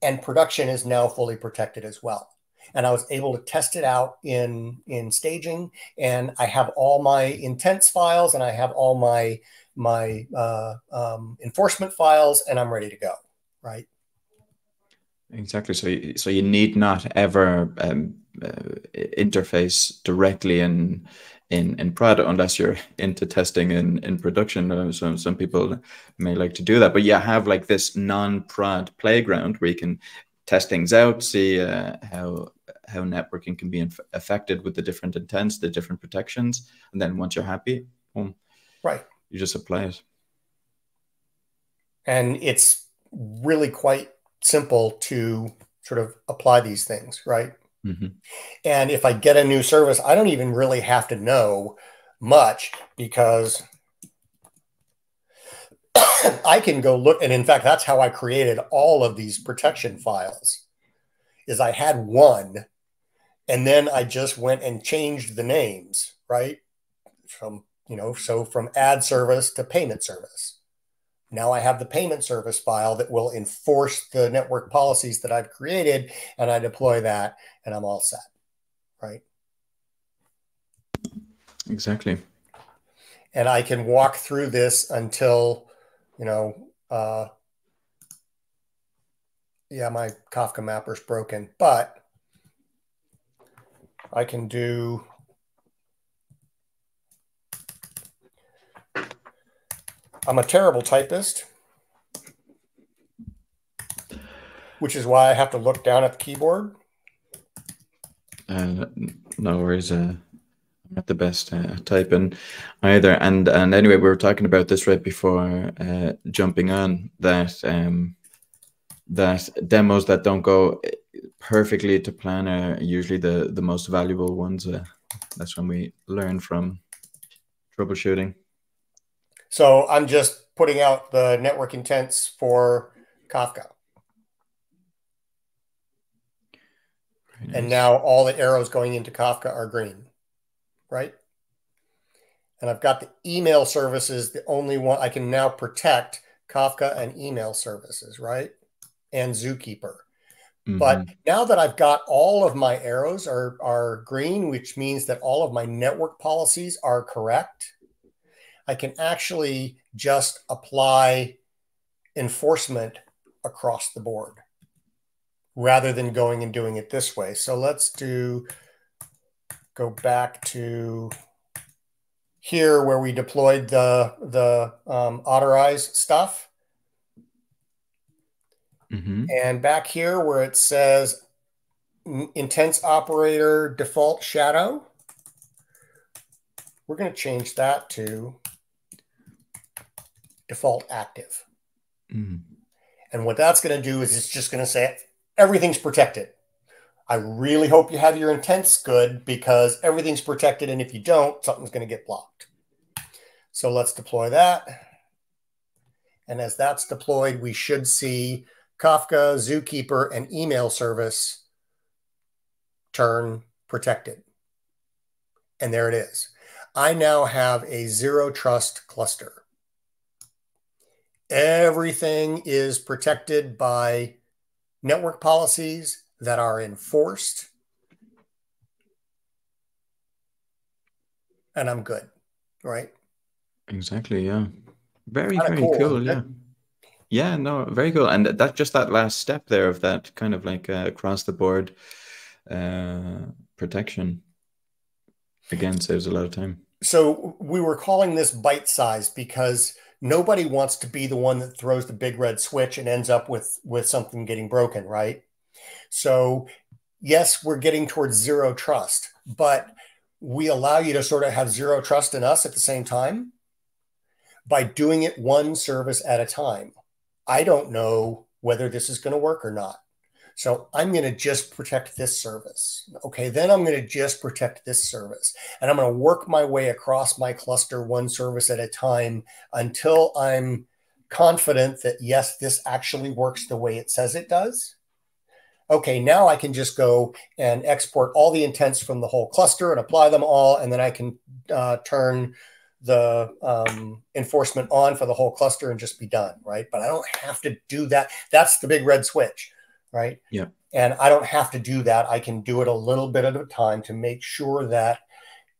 and production is now fully protected as well. And I was able to test it out in, in staging and I have all my intents files and I have all my, my uh, um, enforcement files and I'm ready to go. Right. Exactly. So, so you need not ever um, uh, interface directly in in in product unless you're into testing in in production. Uh, so some people may like to do that, but yeah, have like this non-prod playground where you can test things out, see uh, how how networking can be affected with the different intents, the different protections, and then once you're happy, boom, right, you just apply it. And it's really quite simple to sort of apply these things, right? Mm-hmm. And if I get a new service, I don't even really have to know much because I can go look. And in fact, that's how I created all of these protection files is I had one and then I just went and changed the names, right? From, you know, so from ad service to payment service. Now I have the payment service file that will enforce the network policies that I've created, and I deploy that, and I'm all set, right? Exactly. And I can walk through this until, you know, uh, yeah, my Kafka mapper's broken, but I can do I'm a terrible typist, which is why I have to look down at the keyboard. Uh, no worries. Uh, I'm not the best uh, typing either. And and anyway, we were talking about this right before uh, jumping on that um, that demos that don't go perfectly to plan are usually the the most valuable ones. Uh, that's when we learn from troubleshooting. So I'm just putting out the network intents for Kafka. Nice. And now all the arrows going into Kafka are green, right? And I've got the email services, the only one I can now protect Kafka and email services, right? And Zookeeper. Mm-hmm. But now that I've got all of my arrows are, are green, which means that all of my network policies are correct, I can actually just apply enforcement across the board rather than going and doing it this way. So let's do go back to here where we deployed the the um, Otterize stuff. Mm-hmm. And back here where it says intents operator default shadow, we're going to change that to default active. Mm-hmm. And what that's going to do is it's just going to say everything's protected. I really hope you have your intents good because everything's protected. And if you don't, something's going to get blocked. So let's deploy that. And as that's deployed, we should see Kafka, Zookeeper, and email service turn protected. And there it is. I now have a zero trust cluster. Everything is protected by network policies that are enforced. And I'm good, right? Exactly. Yeah. Very, very cool. cool yeah. Yeah, no, very cool. And that just that last step there of that kind of like uh, across the board uh, protection again saves a lot of time. So we were calling this bite size because nobody wants to be the one that throws the big red switch and ends up with with something getting broken, right? So, yes, we're getting towards zero trust, but we allow you to sort of have zero trust in us at the same time by doing it one service at a time. I don't know whether this is going to work or not. So I'm going to just protect this service. Okay, then I'm going to just protect this service. And I'm going to work my way across my cluster one service at a time until I'm confident that, yes, this actually works the way it says it does okay, now I can just go and export all the intents from the whole cluster and apply them all. And then I can uh, turn the um, enforcement on for the whole cluster and just be done, right? But I don't have to do that. That's the big red switch, right? Yeah. And I don't have to do that. I can do it a little bit at a time to make sure that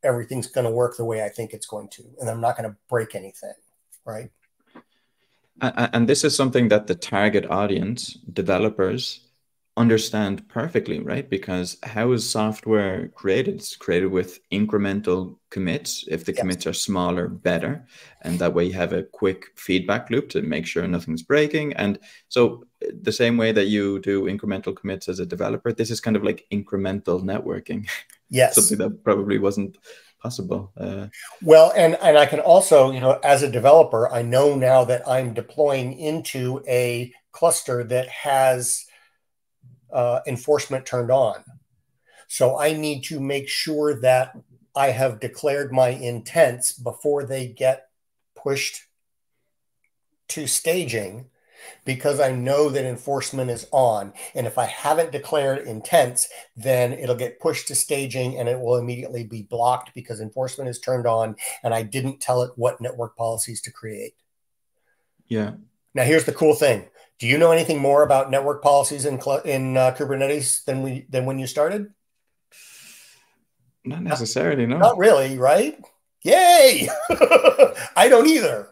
everything's going to work the way I think it's going to. And I'm not going to break anything, right? And this is something that the target audience, developers, understand perfectly, right? Because how is software created? It's created with incremental commits. If the yes. commits are smaller, better. And that way you have a quick feedback loop to make sure nothing's breaking. And so the same way that you do incremental commits as a developer, this is kind of like incremental networking. Yes. Something that probably wasn't possible. Uh, well, and and I can also, you know, as a developer, I know now that I'm deploying into a cluster that has uh, enforcement turned on. So I need to make sure that I have declared my intents before they get pushed to staging because I know that enforcement is on. And if I haven't declared intents, then it'll get pushed to staging and it will immediately be blocked because enforcement is turned on and I didn't tell it what network policies to create. Yeah. Now, here's the cool thing do you know anything more about network policies in in uh, Kubernetes than we than when you started? Not necessarily, no. Not really, right? Yay! I don't either.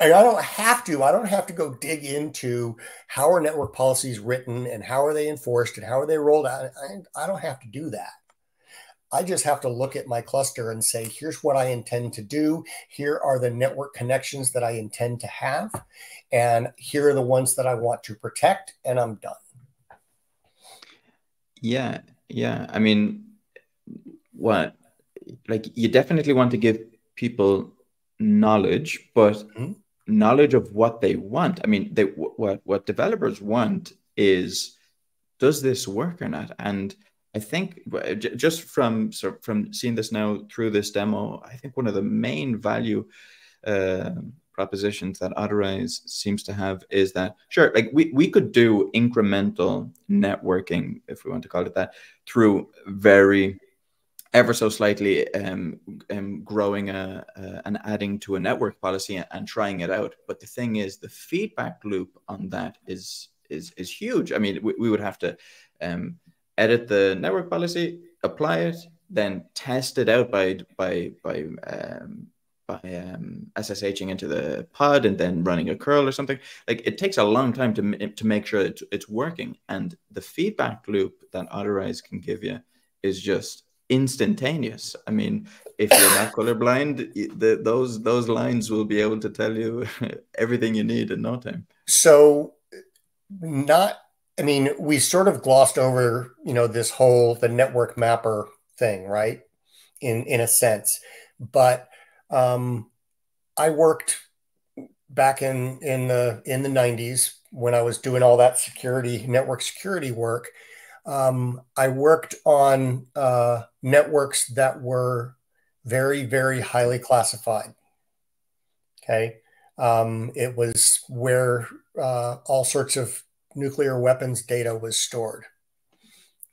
And I don't have to. I don't have to go dig into how are network policies written and how are they enforced and how are they rolled out. I, I don't have to do that. I just have to look at my cluster and say, here's what I intend to do. Here are the network connections that I intend to have. And here are the ones that I want to protect. And I'm done. Yeah. Yeah. I mean, what? Like, you definitely want to give people knowledge, but mm-hmm. Knowledge of what they want. I mean, they what what developers want is does this work or not? And I think just from so from seeing this now through this demo, I think one of the main value uh, propositions that Otterize seems to have is that sure, like we, we could do incremental networking, if we want to call it that, through very ever so slightly um, um, growing a, and adding to a network policy and, trying it out. But the thing is, the feedback loop on that is is is huge. I mean, we, we would have to um, edit the network policy, apply it, then test it out by by by um, by um, SSHing into the pod and then running a curl or something. Like it takes a long time to to make sure it's, it's working. And the feedback loop that Otterize can give you is just instantaneous. I mean, if you're not colorblind, the, those those lines will be able to tell you everything you need in no time. So, not. I mean, we sort of glossed over, you know, this whole the network mapper thing, right? In in a sense, but um, I worked back in in the in the 90s when I was doing all that security network security work. Um, I worked on uh, networks that were very very highly classified. Okay, um, it was where uh, all sorts of nuclear weapons data was stored,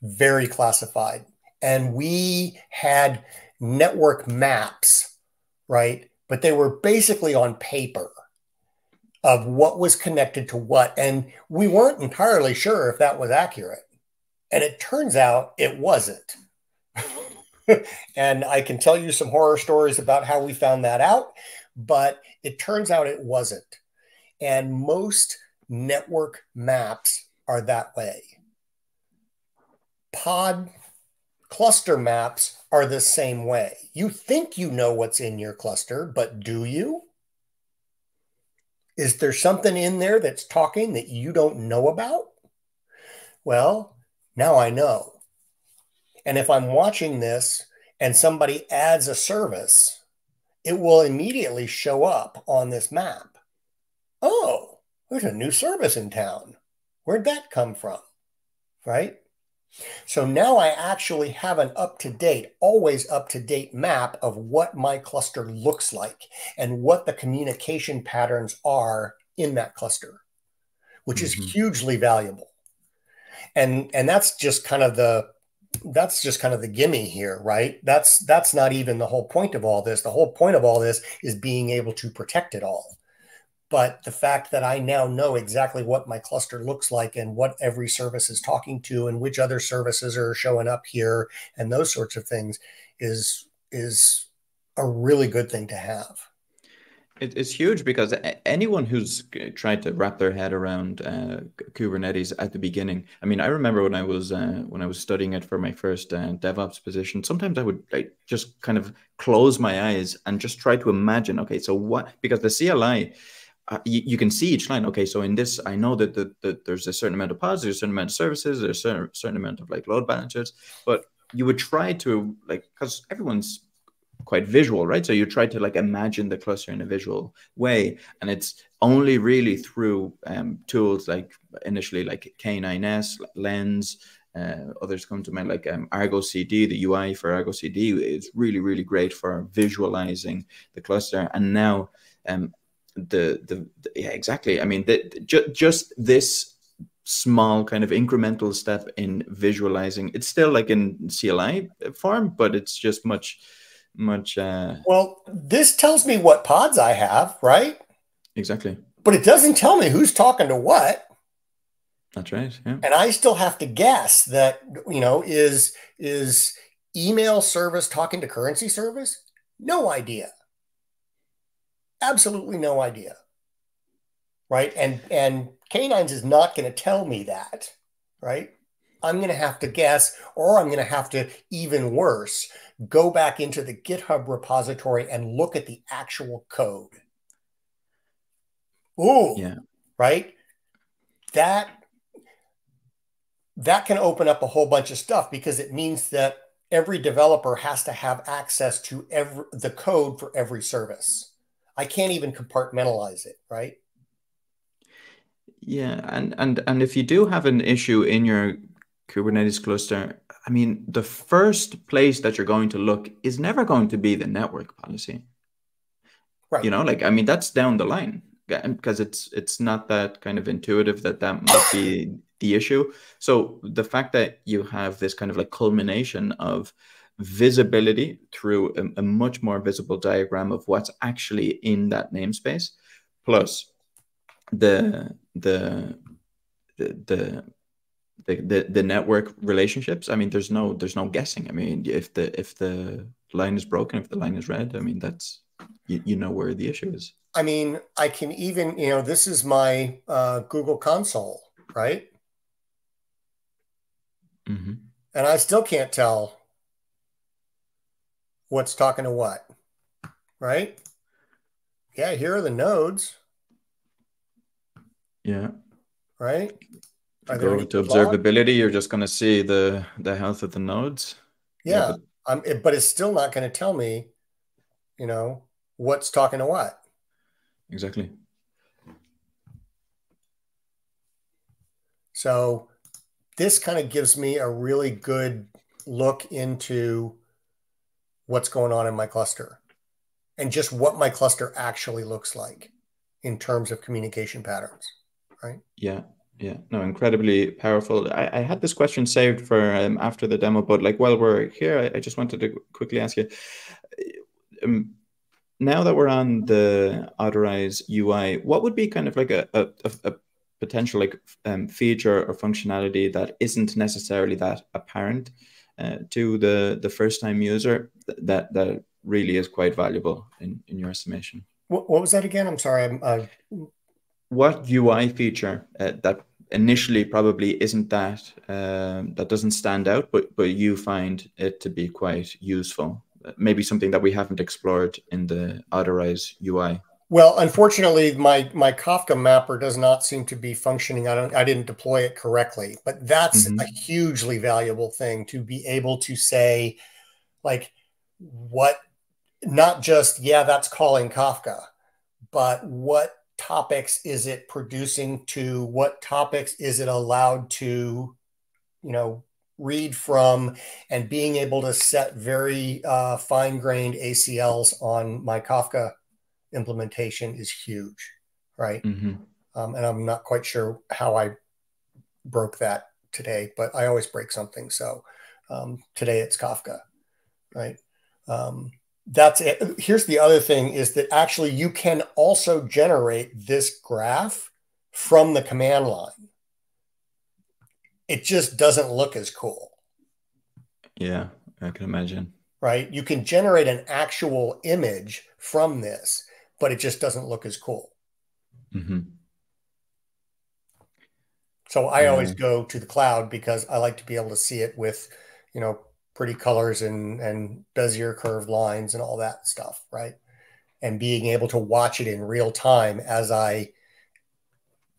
very classified, and we had network maps right? But they were basically on paper of what was connected to what. And we weren't entirely sure if that was accurate. And it turns out it wasn't. and I can tell you some horror stories about how we found that out, but it turns out it wasn't. And most network maps are that way. Pod cluster maps are the same way. You think you know what's in your cluster, but do you? Is there something in there that's talking that you don't know about? Well, now I know. And if I'm watching this and somebody adds a service, it will immediately show up on this map. Oh, there's a new service in town. Where'd that come from? Right? So now I actually have an up to date, always up to date map of what my cluster looks like and what the communication patterns are in that cluster, which mm-hmm. is hugely valuable. And and that's just kind of the that's just kind of the gimme here, right? That's that's not even the whole point of all this. The whole point of all this is being able to protect it all. But the fact that I now know exactly what my cluster looks like and what every service is talking to and which other services are showing up here and those sorts of things is is a really good thing to have. It's huge because anyone who's tried to wrap their head around uh, Kubernetes at the beginning. I mean, I remember when I was uh, when I was studying it for my first uh, DevOps position. Sometimes I would like, just kind of close my eyes and just try to imagine. Okay, so what? Because the CLI uh, you, you, can see each line. Okay, so in this, I know that, that, that there's a certain amount of pods, there's a certain amount of services, there's a certain, certain amount of like load balancers, but you would try to like because everyone's quite visual, right? So you try to like imagine the cluster in a visual way, and it's only really through um, tools like initially like K9s, Lens. Uh, others come to mind like um, Argo CD, the UI for Argo CD is really, really great for visualizing the cluster. And now um, the, the, the yeah exactly i mean the, ju just this small kind of incremental step in visualizing it's still like in cli form but it's just much much uh well this tells me what pods i have right exactly but it doesn't tell me who's talking to what that's right yeah and i still have to guess that you know is is email service talking to currency service no idea absolutely no idea. Right. And and K9s is not going to tell me that. Right. I'm going to have to guess, or I'm going to have to, even worse, go back into the GitHub repository and look at the actual code. Ooh, yeah. right. That that can open up a whole bunch of stuff because it means that every developer has to have access to every the code for every service. I can't even compartmentalize it, right? Yeah, and and and if you do have an issue in your Kubernetes cluster, I mean, the first place that you're going to look is never going to be the network policy. Right. You know, like I mean, that's down the line because it's it's not that kind of intuitive that that might be the issue. So the fact that you have this kind of like culmination of visibility through a, a, much more visible diagram of what's actually in that namespace, plus the the the the, the the the network relationships i mean there's no there's no guessing. I mean if the if the line is broken if the line is red i mean that's you, you know where the issue is. I mean i can even you know this is my uh, google console right? Mm-hmm. and i still can't tell what's talking to what right? Yeah here are the nodes. Yeah. Right go to observability, you're just going to see the the health of the nodes. Yeah, yeah but, it, but it's still not going to tell me, you know, what's talking to what. Exactly. So this kind of gives me a really good look into what's going on in my cluster and just what my cluster actually looks like in terms of communication patterns, right? Yeah yeah no incredibly powerful. I, I had this question saved for um, after the demo but like while we're here I, I just wanted to quickly ask you um, now that we're on the Otterize ui what would be kind of like a, a, a potential like um, feature or functionality that isn't necessarily that apparent uh, to the the first time user that that really is quite valuable in in your estimation? What, what was that again? I'm sorry i'm uh... what ui feature uh, that initially probably isn't that um, that doesn't stand out, but but you find it to be quite useful. Maybe something that we haven't explored in the Otterize UI. Well, unfortunately, my my Kafka mapper does not seem to be functioning. I don't. I didn't deploy it correctly, but that's mm-hmm. a hugely valuable thing to be able to say, like, what, not just yeah, that's calling Kafka, but what topics is it producing to what topics is it allowed to you know read from and being able to set very uh, fine-grained acls on my kafka implementation is huge right? Mm-hmm. um, and i'm not quite sure how i broke that today but i always break something. So um, today it's kafka right? Um, that's it. Here's the other thing is that actually you can also generate this graph from the command line. It just doesn't look as cool. Yeah, I can imagine. Right? You can generate an actual image from this, but it just doesn't look as cool. Mm-hmm. So I always go to the cloud because I like to be able to see it with, you know, pretty colors and and Bezier curved lines and all that stuff, right? And being able to watch it in real time as I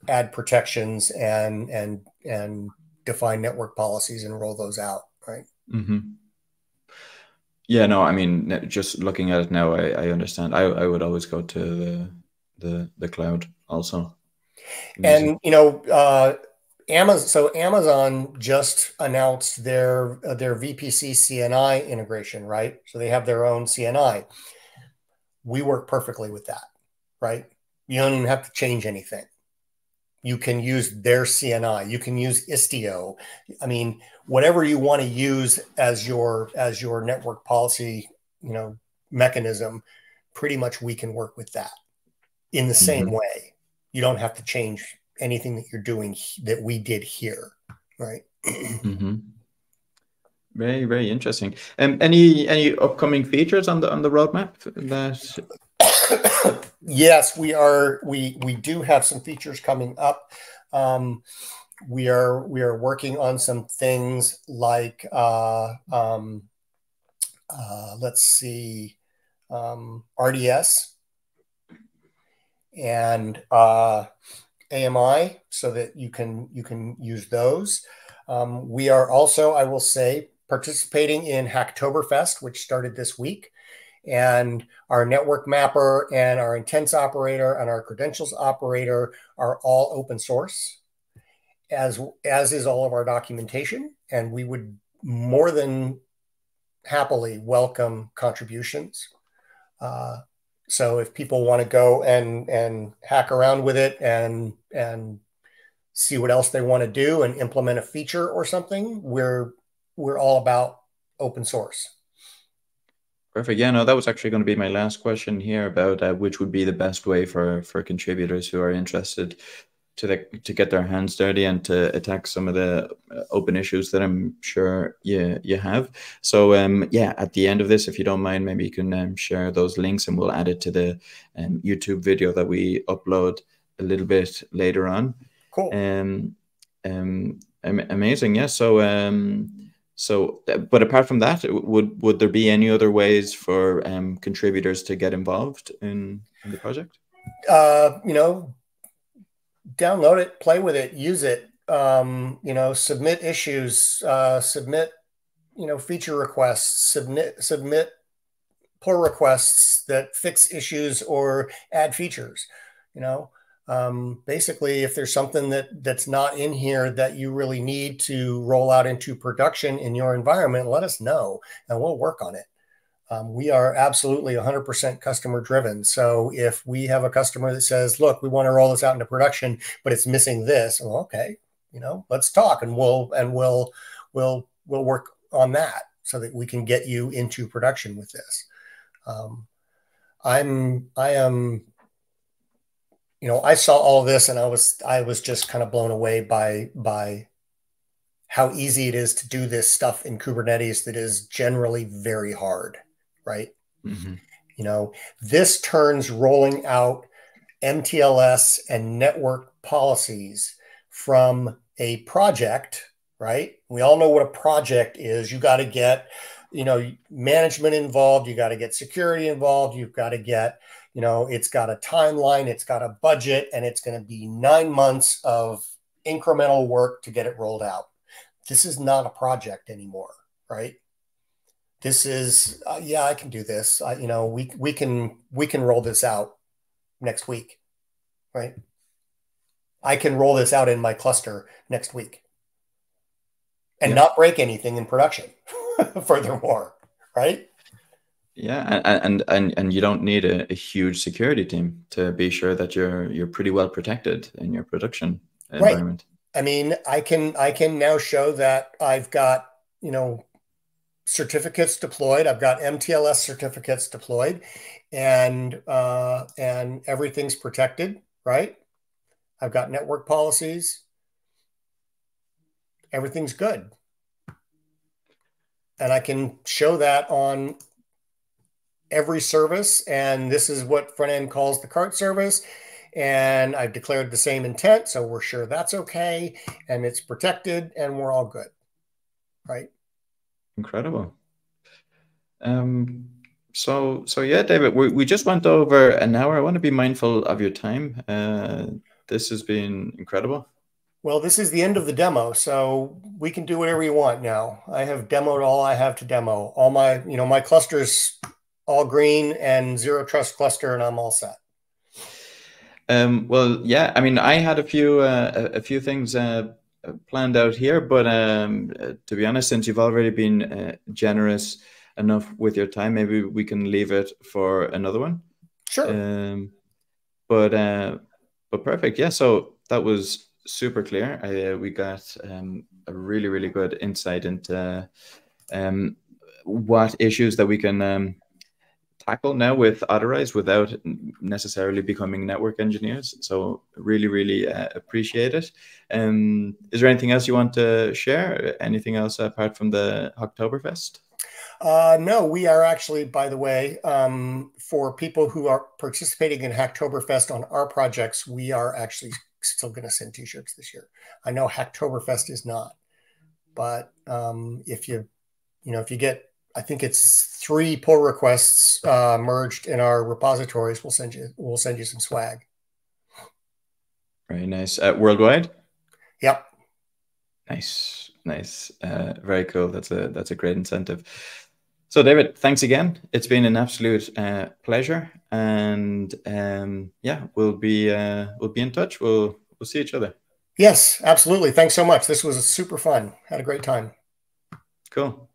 add protections and and and define network policies and roll those out, right? Mm-hmm. Yeah, no, I mean, just looking at it now, I, I understand. I, I would always go to the the the cloud also. And you know, uh, Amazon, so Amazon just announced their uh, their VPC CNI integration, right? So they have their own CNI. We work perfectly with that, right? You don't even have to change anything. You can use their CNI. You can use Istio. I mean, whatever you want to use as your as your network policy, you know, mechanism. Pretty much, we can work with that in the mm-hmm. same way. You don't have to change anything that you're doing that we did here, right? mm-hmm. Very, very interesting. Um, any any upcoming features on the on the roadmap that? yes, we are. We we do have some features coming up. Um, we are we are working on some things like uh, um, uh, let's see um, RDS and uh, AMI so that you can you can use those. Um, we are also, I will say, participating in Hacktoberfest, which started this week. And our network mapper and our intents operator and our credentials operator are all open source, as as is all of our documentation. And we would more than happily welcome contributions. Uh, so if people want to go and and hack around with it and and see what else they want to do and implement a feature or something, we're we're all about open source. Perfect. Yeah, no, that was actually going to be my last question here about uh, which would be the best way for for contributors who are interested to the, to get their hands dirty and to attack some of the uh, open issues that I'm sure you you have. So um, yeah, at the end of this, if you don't mind, maybe you can um, share those links and we'll add it to the um, YouTube video that we upload a little bit later on. Cool. Um, um, amazing. Yeah. So um, so, uh, but apart from that, would would there be any other ways for um, contributors to get involved in, in the project? Uh, you know, download it, play with it, use it. Um, you know, submit issues, uh, submit, you know, feature requests, submit submit pull requests that fix issues or add features. You know, um, basically, if there's something that that's not in here that you really need to roll out into production in your environment, let us know, and we'll work on it. Um, we are absolutely 100% customer driven. So if we have a customer that says, "Look, we want to roll this out into production, but it's missing this," well, okay, you know, let's talk, and we'll and we'll we'll we'll work on that so that we can get you into production with this. Um, I'm I am, you know, I saw all this and I was I was just kind of blown away by by how easy it is to do this stuff in Kubernetes that is generally very hard right? Mm-hmm. You know, this turns rolling out MTLS and network policies from a project, right? We all know what a project is. You got to get, you know, management involved, you got to get security involved, you've got to get, you know, it's got a timeline, it's got a budget, and it's going to be nine months of incremental work to get it rolled out. This is not a project anymore, right? This is uh, yeah i can do this I, you know we we can we can roll this out next week right i can roll this out in my cluster next week and yeah. not break anything in production furthermore right yeah and and and you don't need a, a, huge security team to be sure that you're you're pretty well protected in your production environment right. i mean i can i can now show that i've got you know certificates deployed. I've got MTLS certificates deployed, and uh, and everything's protected, right? I've got network policies. Everything's good, and I can show that on every service. And this is what front end calls the cart service. And I've declared the same intent, so we're sure that's okay, and it's protected, and we're all good, right? Incredible. Um, so, so yeah, David, we, we just went over an hour. I want to be mindful of your time. Uh, this has been incredible. Well, this is the end of the demo, so we can do whatever you want now. I have demoed all I have to demo. All my, you know, my clusters all green and zero trust cluster, and I'm all set. Um, well, yeah, I mean, I had a few uh, a, few things uh, planned out here, but um, to be honest, since you've already been uh, generous enough with your time, maybe we can leave it for another one. Sure. Um, but uh, but perfect. Yeah. So that was super clear. I, uh, we got um, a really really good insight into um, what issues that we can um, tackle now with Otterize without necessarily becoming network engineers. So really, really uh, appreciate it. Um, is there anything else you want to share? Anything else apart from the Oktoberfest? Uh, no, we are actually, by the way, um, for people who are participating in Hacktoberfest on our projects, we are actually still going to send T-shirts this year. I know Hacktoberfest is not, but um, if you, you know, if you get I think it's three pull requests uh, merged in our repositories. We'll send you we'll send you some swag. Very nice. Uh, worldwide. Yep. Nice, nice, uh, very cool. That's a that's a great incentive. So, David, thanks again. It's been an absolute uh, pleasure, and um, yeah, we'll be uh, we'll be in touch. We'll we'll see each other. Yes, absolutely. Thanks so much. This was super fun. Had a great time. Cool.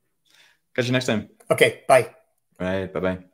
Catch you next time. Okay. Bye. All right. Bye bye.